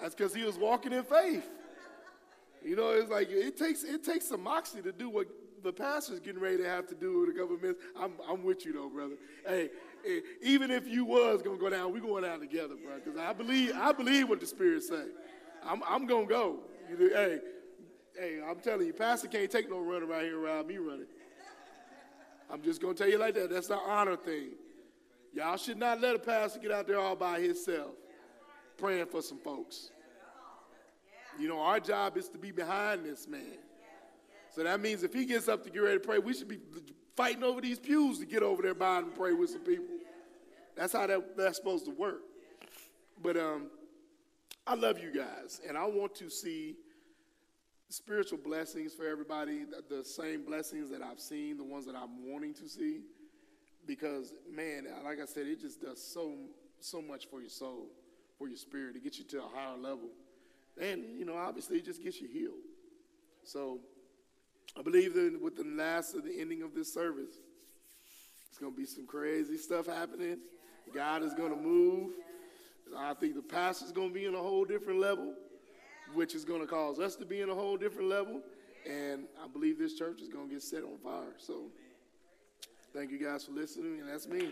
That's because he was walking in faith. You know, it's like it takes it takes some moxie to do what the pastor's getting ready to have to do with a couple of minutes. I'm, I'm with you though, brother. Hey, hey, even if you was gonna go down, we going down together, bro. Because I believe I believe what the Spirit say. I'm I'm gonna go. You, hey, hey, I'm telling you, pastor can't take no run around here around me running. I'm just gonna tell you like that. That's the honor thing. Y'all should not let a pastor get out there all by himself praying for some folks. You know, our job is to be behind this man. So that means if he gets up to get ready to pray, we should be fighting over these pews to get over there by and pray with some people. That's how that, that's supposed to work. But um, I love you guys, and I want to see spiritual blessings for everybody, the same blessings that I've seen, the ones that I'm wanting to see. Because, man, like I said, it just does so, so much for your soul, for your spirit. It gets you to a higher level. And, you know, obviously, it just gets you healed. So, I believe that with the last of the ending of this service, it's going to be some crazy stuff happening. God is going to move. I think the pastor's going to be in a whole different level, which is going to cause us to be in a whole different level. And I believe this church is going to get set on fire. So thank you guys for listening, and that's me.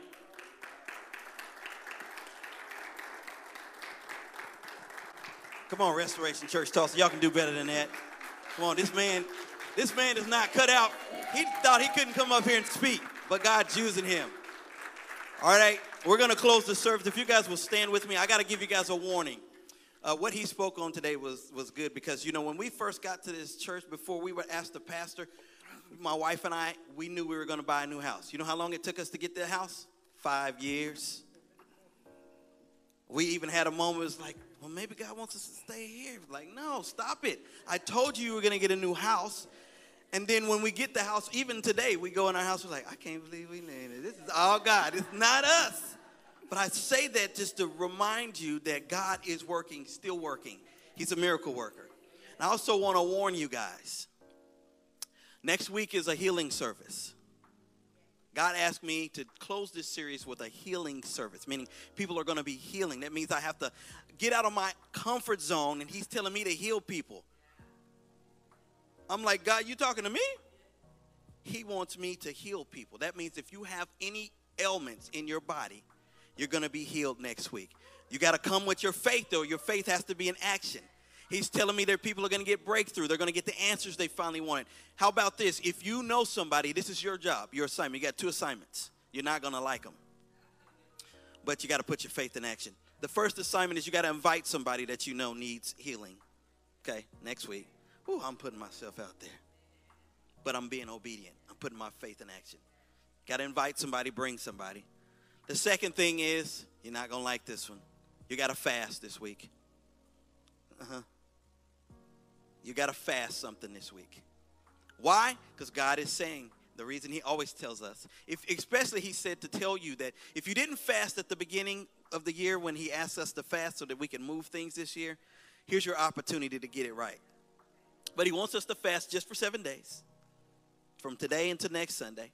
Come on, Restoration Church Tulsa. Y'all can do better than that. Come on, this man, this man is not cut out. He thought he couldn't come up here and speak, but God's using him. All right, we're going to close the service. If you guys will stand with me, I got to give you guys a warning. Uh, what he spoke on today was, was good because, you know, when we first got to this church, before we were asked the pastor, my wife and I, we knew we were going to buy a new house. You know how long it took us to get the house? Five years. We even had a moment, it was like, well, maybe God wants us to stay here. Like, no, stop it. I told you you were going to get a new house. And then when we get the house, even today, we go in our house, we're like, I can't believe we named it. This is all God. It's not us. But I say that just to remind you that God is working, still working. He's a miracle worker. And I also want to warn you guys next week is a healing service. God asked me to close this series with a healing service, meaning people are going to be healing. That means I have to get out of my comfort zone, and He's telling me to heal people. I'm like, God, you talking to me? He wants me to heal people. That means if you have any ailments in your body, you're going to be healed next week. You got to come with your faith, though. Your faith has to be in action. He's telling me that people are going to get breakthrough. They're going to get the answers they finally wanted. How about this? If you know somebody, this is your job, your assignment. You got two assignments. You're not going to like them, but you got to put your faith in action. The first assignment is you got to invite somebody that you know needs healing. Okay, next week. Ooh, I'm putting myself out there, but I'm being obedient. I'm putting my faith in action. Got to invite somebody, bring somebody. The second thing is you're not going to like this one. You got to fast this week. Uh huh. You got to fast something this week. Why? Because God is saying the reason He always tells us, if especially He said to tell you that if you didn't fast at the beginning of the year when He asked us to fast so that we can move things this year, here's your opportunity to get it right. But He wants us to fast just for seven days, from today into next Sunday.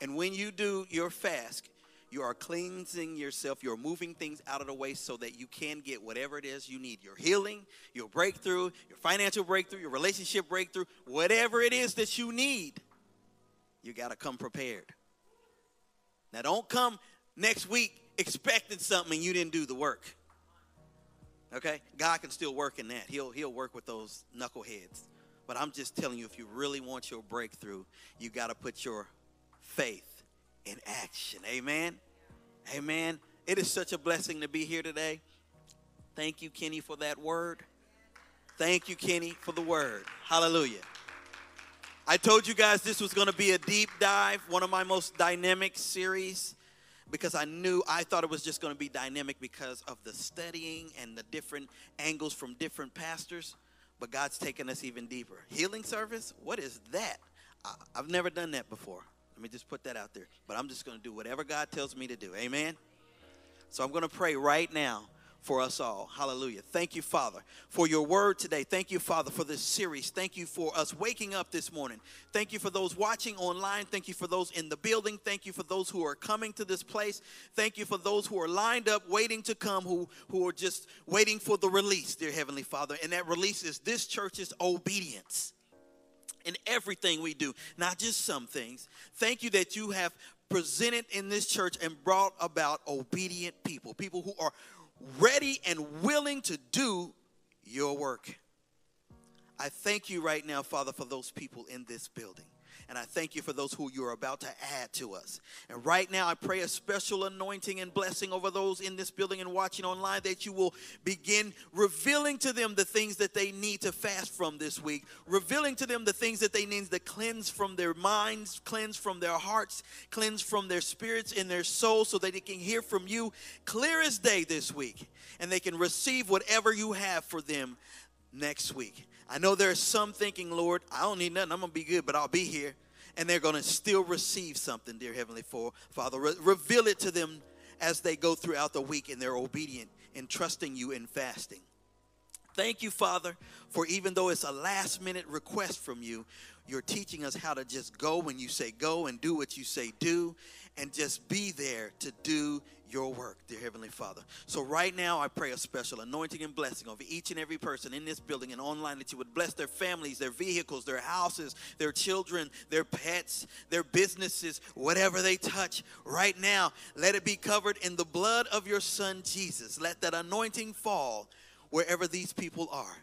And when you do your fast, you are cleansing yourself. You're moving things out of the way so that you can get whatever it is you need your healing, your breakthrough, your financial breakthrough, your relationship breakthrough, whatever it is that you need. You got to come prepared. Now, don't come next week expecting something and you didn't do the work. Okay? God can still work in that. He'll, he'll work with those knuckleheads. But I'm just telling you, if you really want your breakthrough, you got to put your faith in action. Amen. Amen. It is such a blessing to be here today. Thank you, Kenny, for that word. Thank you, Kenny, for the word. Hallelujah. I told you guys this was going to be a deep dive, one of my most dynamic series, because I knew I thought it was just going to be dynamic because of the studying and the different angles from different pastors. But God's taken us even deeper. Healing service? What is that? I, have never done that before. Let me just put that out there. But I'm just going to do whatever God tells me to do. Amen. So I'm going to pray right now for us all. Hallelujah. Thank you, Father, for your word today. Thank you, Father, for this series. Thank you for us waking up this morning. Thank you for those watching online. Thank you for those in the building. Thank you for those who are coming to this place. Thank you for those who are lined up waiting to come, who, who are just waiting for the release, dear Heavenly Father. And that release is this church's obedience in everything we do, not just some things. Thank you that you have presented in this church and brought about obedient people, people who are ready and willing to do your work. I thank you right now, Father, for those people in this building. And I thank you for those who you're about to add to us. And right now, I pray a special anointing and blessing over those in this building and watching online that you will begin revealing to them the things that they need to fast from this week, revealing to them the things that they need to cleanse from their minds, cleanse from their hearts, cleanse from their spirits and their souls so that they can hear from you clear as day this week. And they can receive whatever you have for them next week. I know there's some thinking, Lord, I don't need nothing. I'm going to be good, but I'll be here. And they're going to still receive something, dear Heavenly Father. Re- reveal it to them as they go throughout the week and they're obedient and trusting you in fasting. Thank you, Father, for even though it's a last minute request from you, you're teaching us how to just go when you say go and do what you say do and just be there to do your work, dear Heavenly Father. So, right now, I pray a special anointing and blessing over each and every person in this building and online that you would bless their families, their vehicles, their houses, their children, their pets, their businesses, whatever they touch right now. Let it be covered in the blood of your Son, Jesus. Let that anointing fall wherever these people are,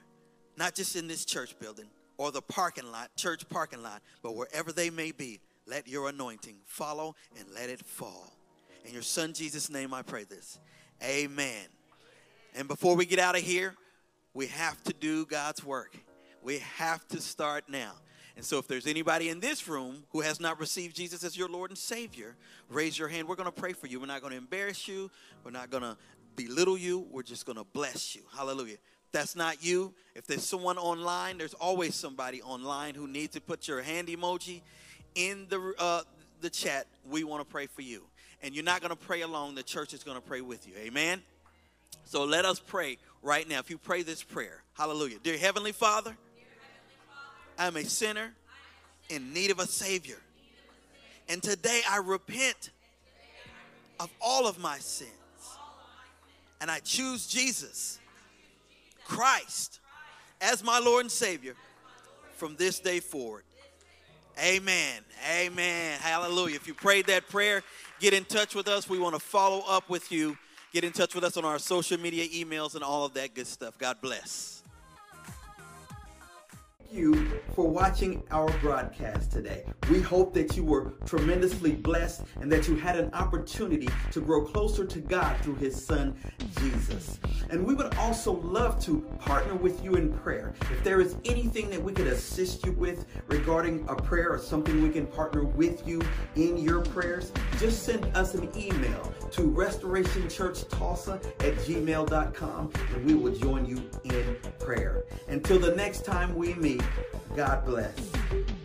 not just in this church building or the parking lot, church parking lot, but wherever they may be. Let your anointing follow and let it fall. In your son Jesus' name, I pray this. Amen. And before we get out of here, we have to do God's work. We have to start now. And so, if there's anybody in this room who has not received Jesus as your Lord and Savior, raise your hand. We're going to pray for you. We're not going to embarrass you. We're not going to belittle you. We're just going to bless you. Hallelujah. that's not you. If there's someone online, there's always somebody online who needs to put your hand emoji in the uh, the chat. We want to pray for you and you're not going to pray alone. The church is going to pray with you. Amen. So let us pray right now. If you pray this prayer, hallelujah. Dear Heavenly Father, I'm a sinner in need of a Savior. And today I repent of all of my sins. And I choose Jesus Christ as my Lord and Savior from this day forward. Amen. Amen. Hallelujah. If you prayed that prayer, get in touch with us. We want to follow up with you. Get in touch with us on our social media, emails, and all of that good stuff. God bless you for watching our broadcast today. We hope that you were tremendously blessed and that you had an opportunity to grow closer to God through His Son, Jesus. And we would also love to partner with you in prayer. If there is anything that we could assist you with regarding a prayer or something we can partner with you in your prayers, just send us an email to restorationchurchtulsa at gmail.com and we will join you in prayer. Until the next time we meet, God bless.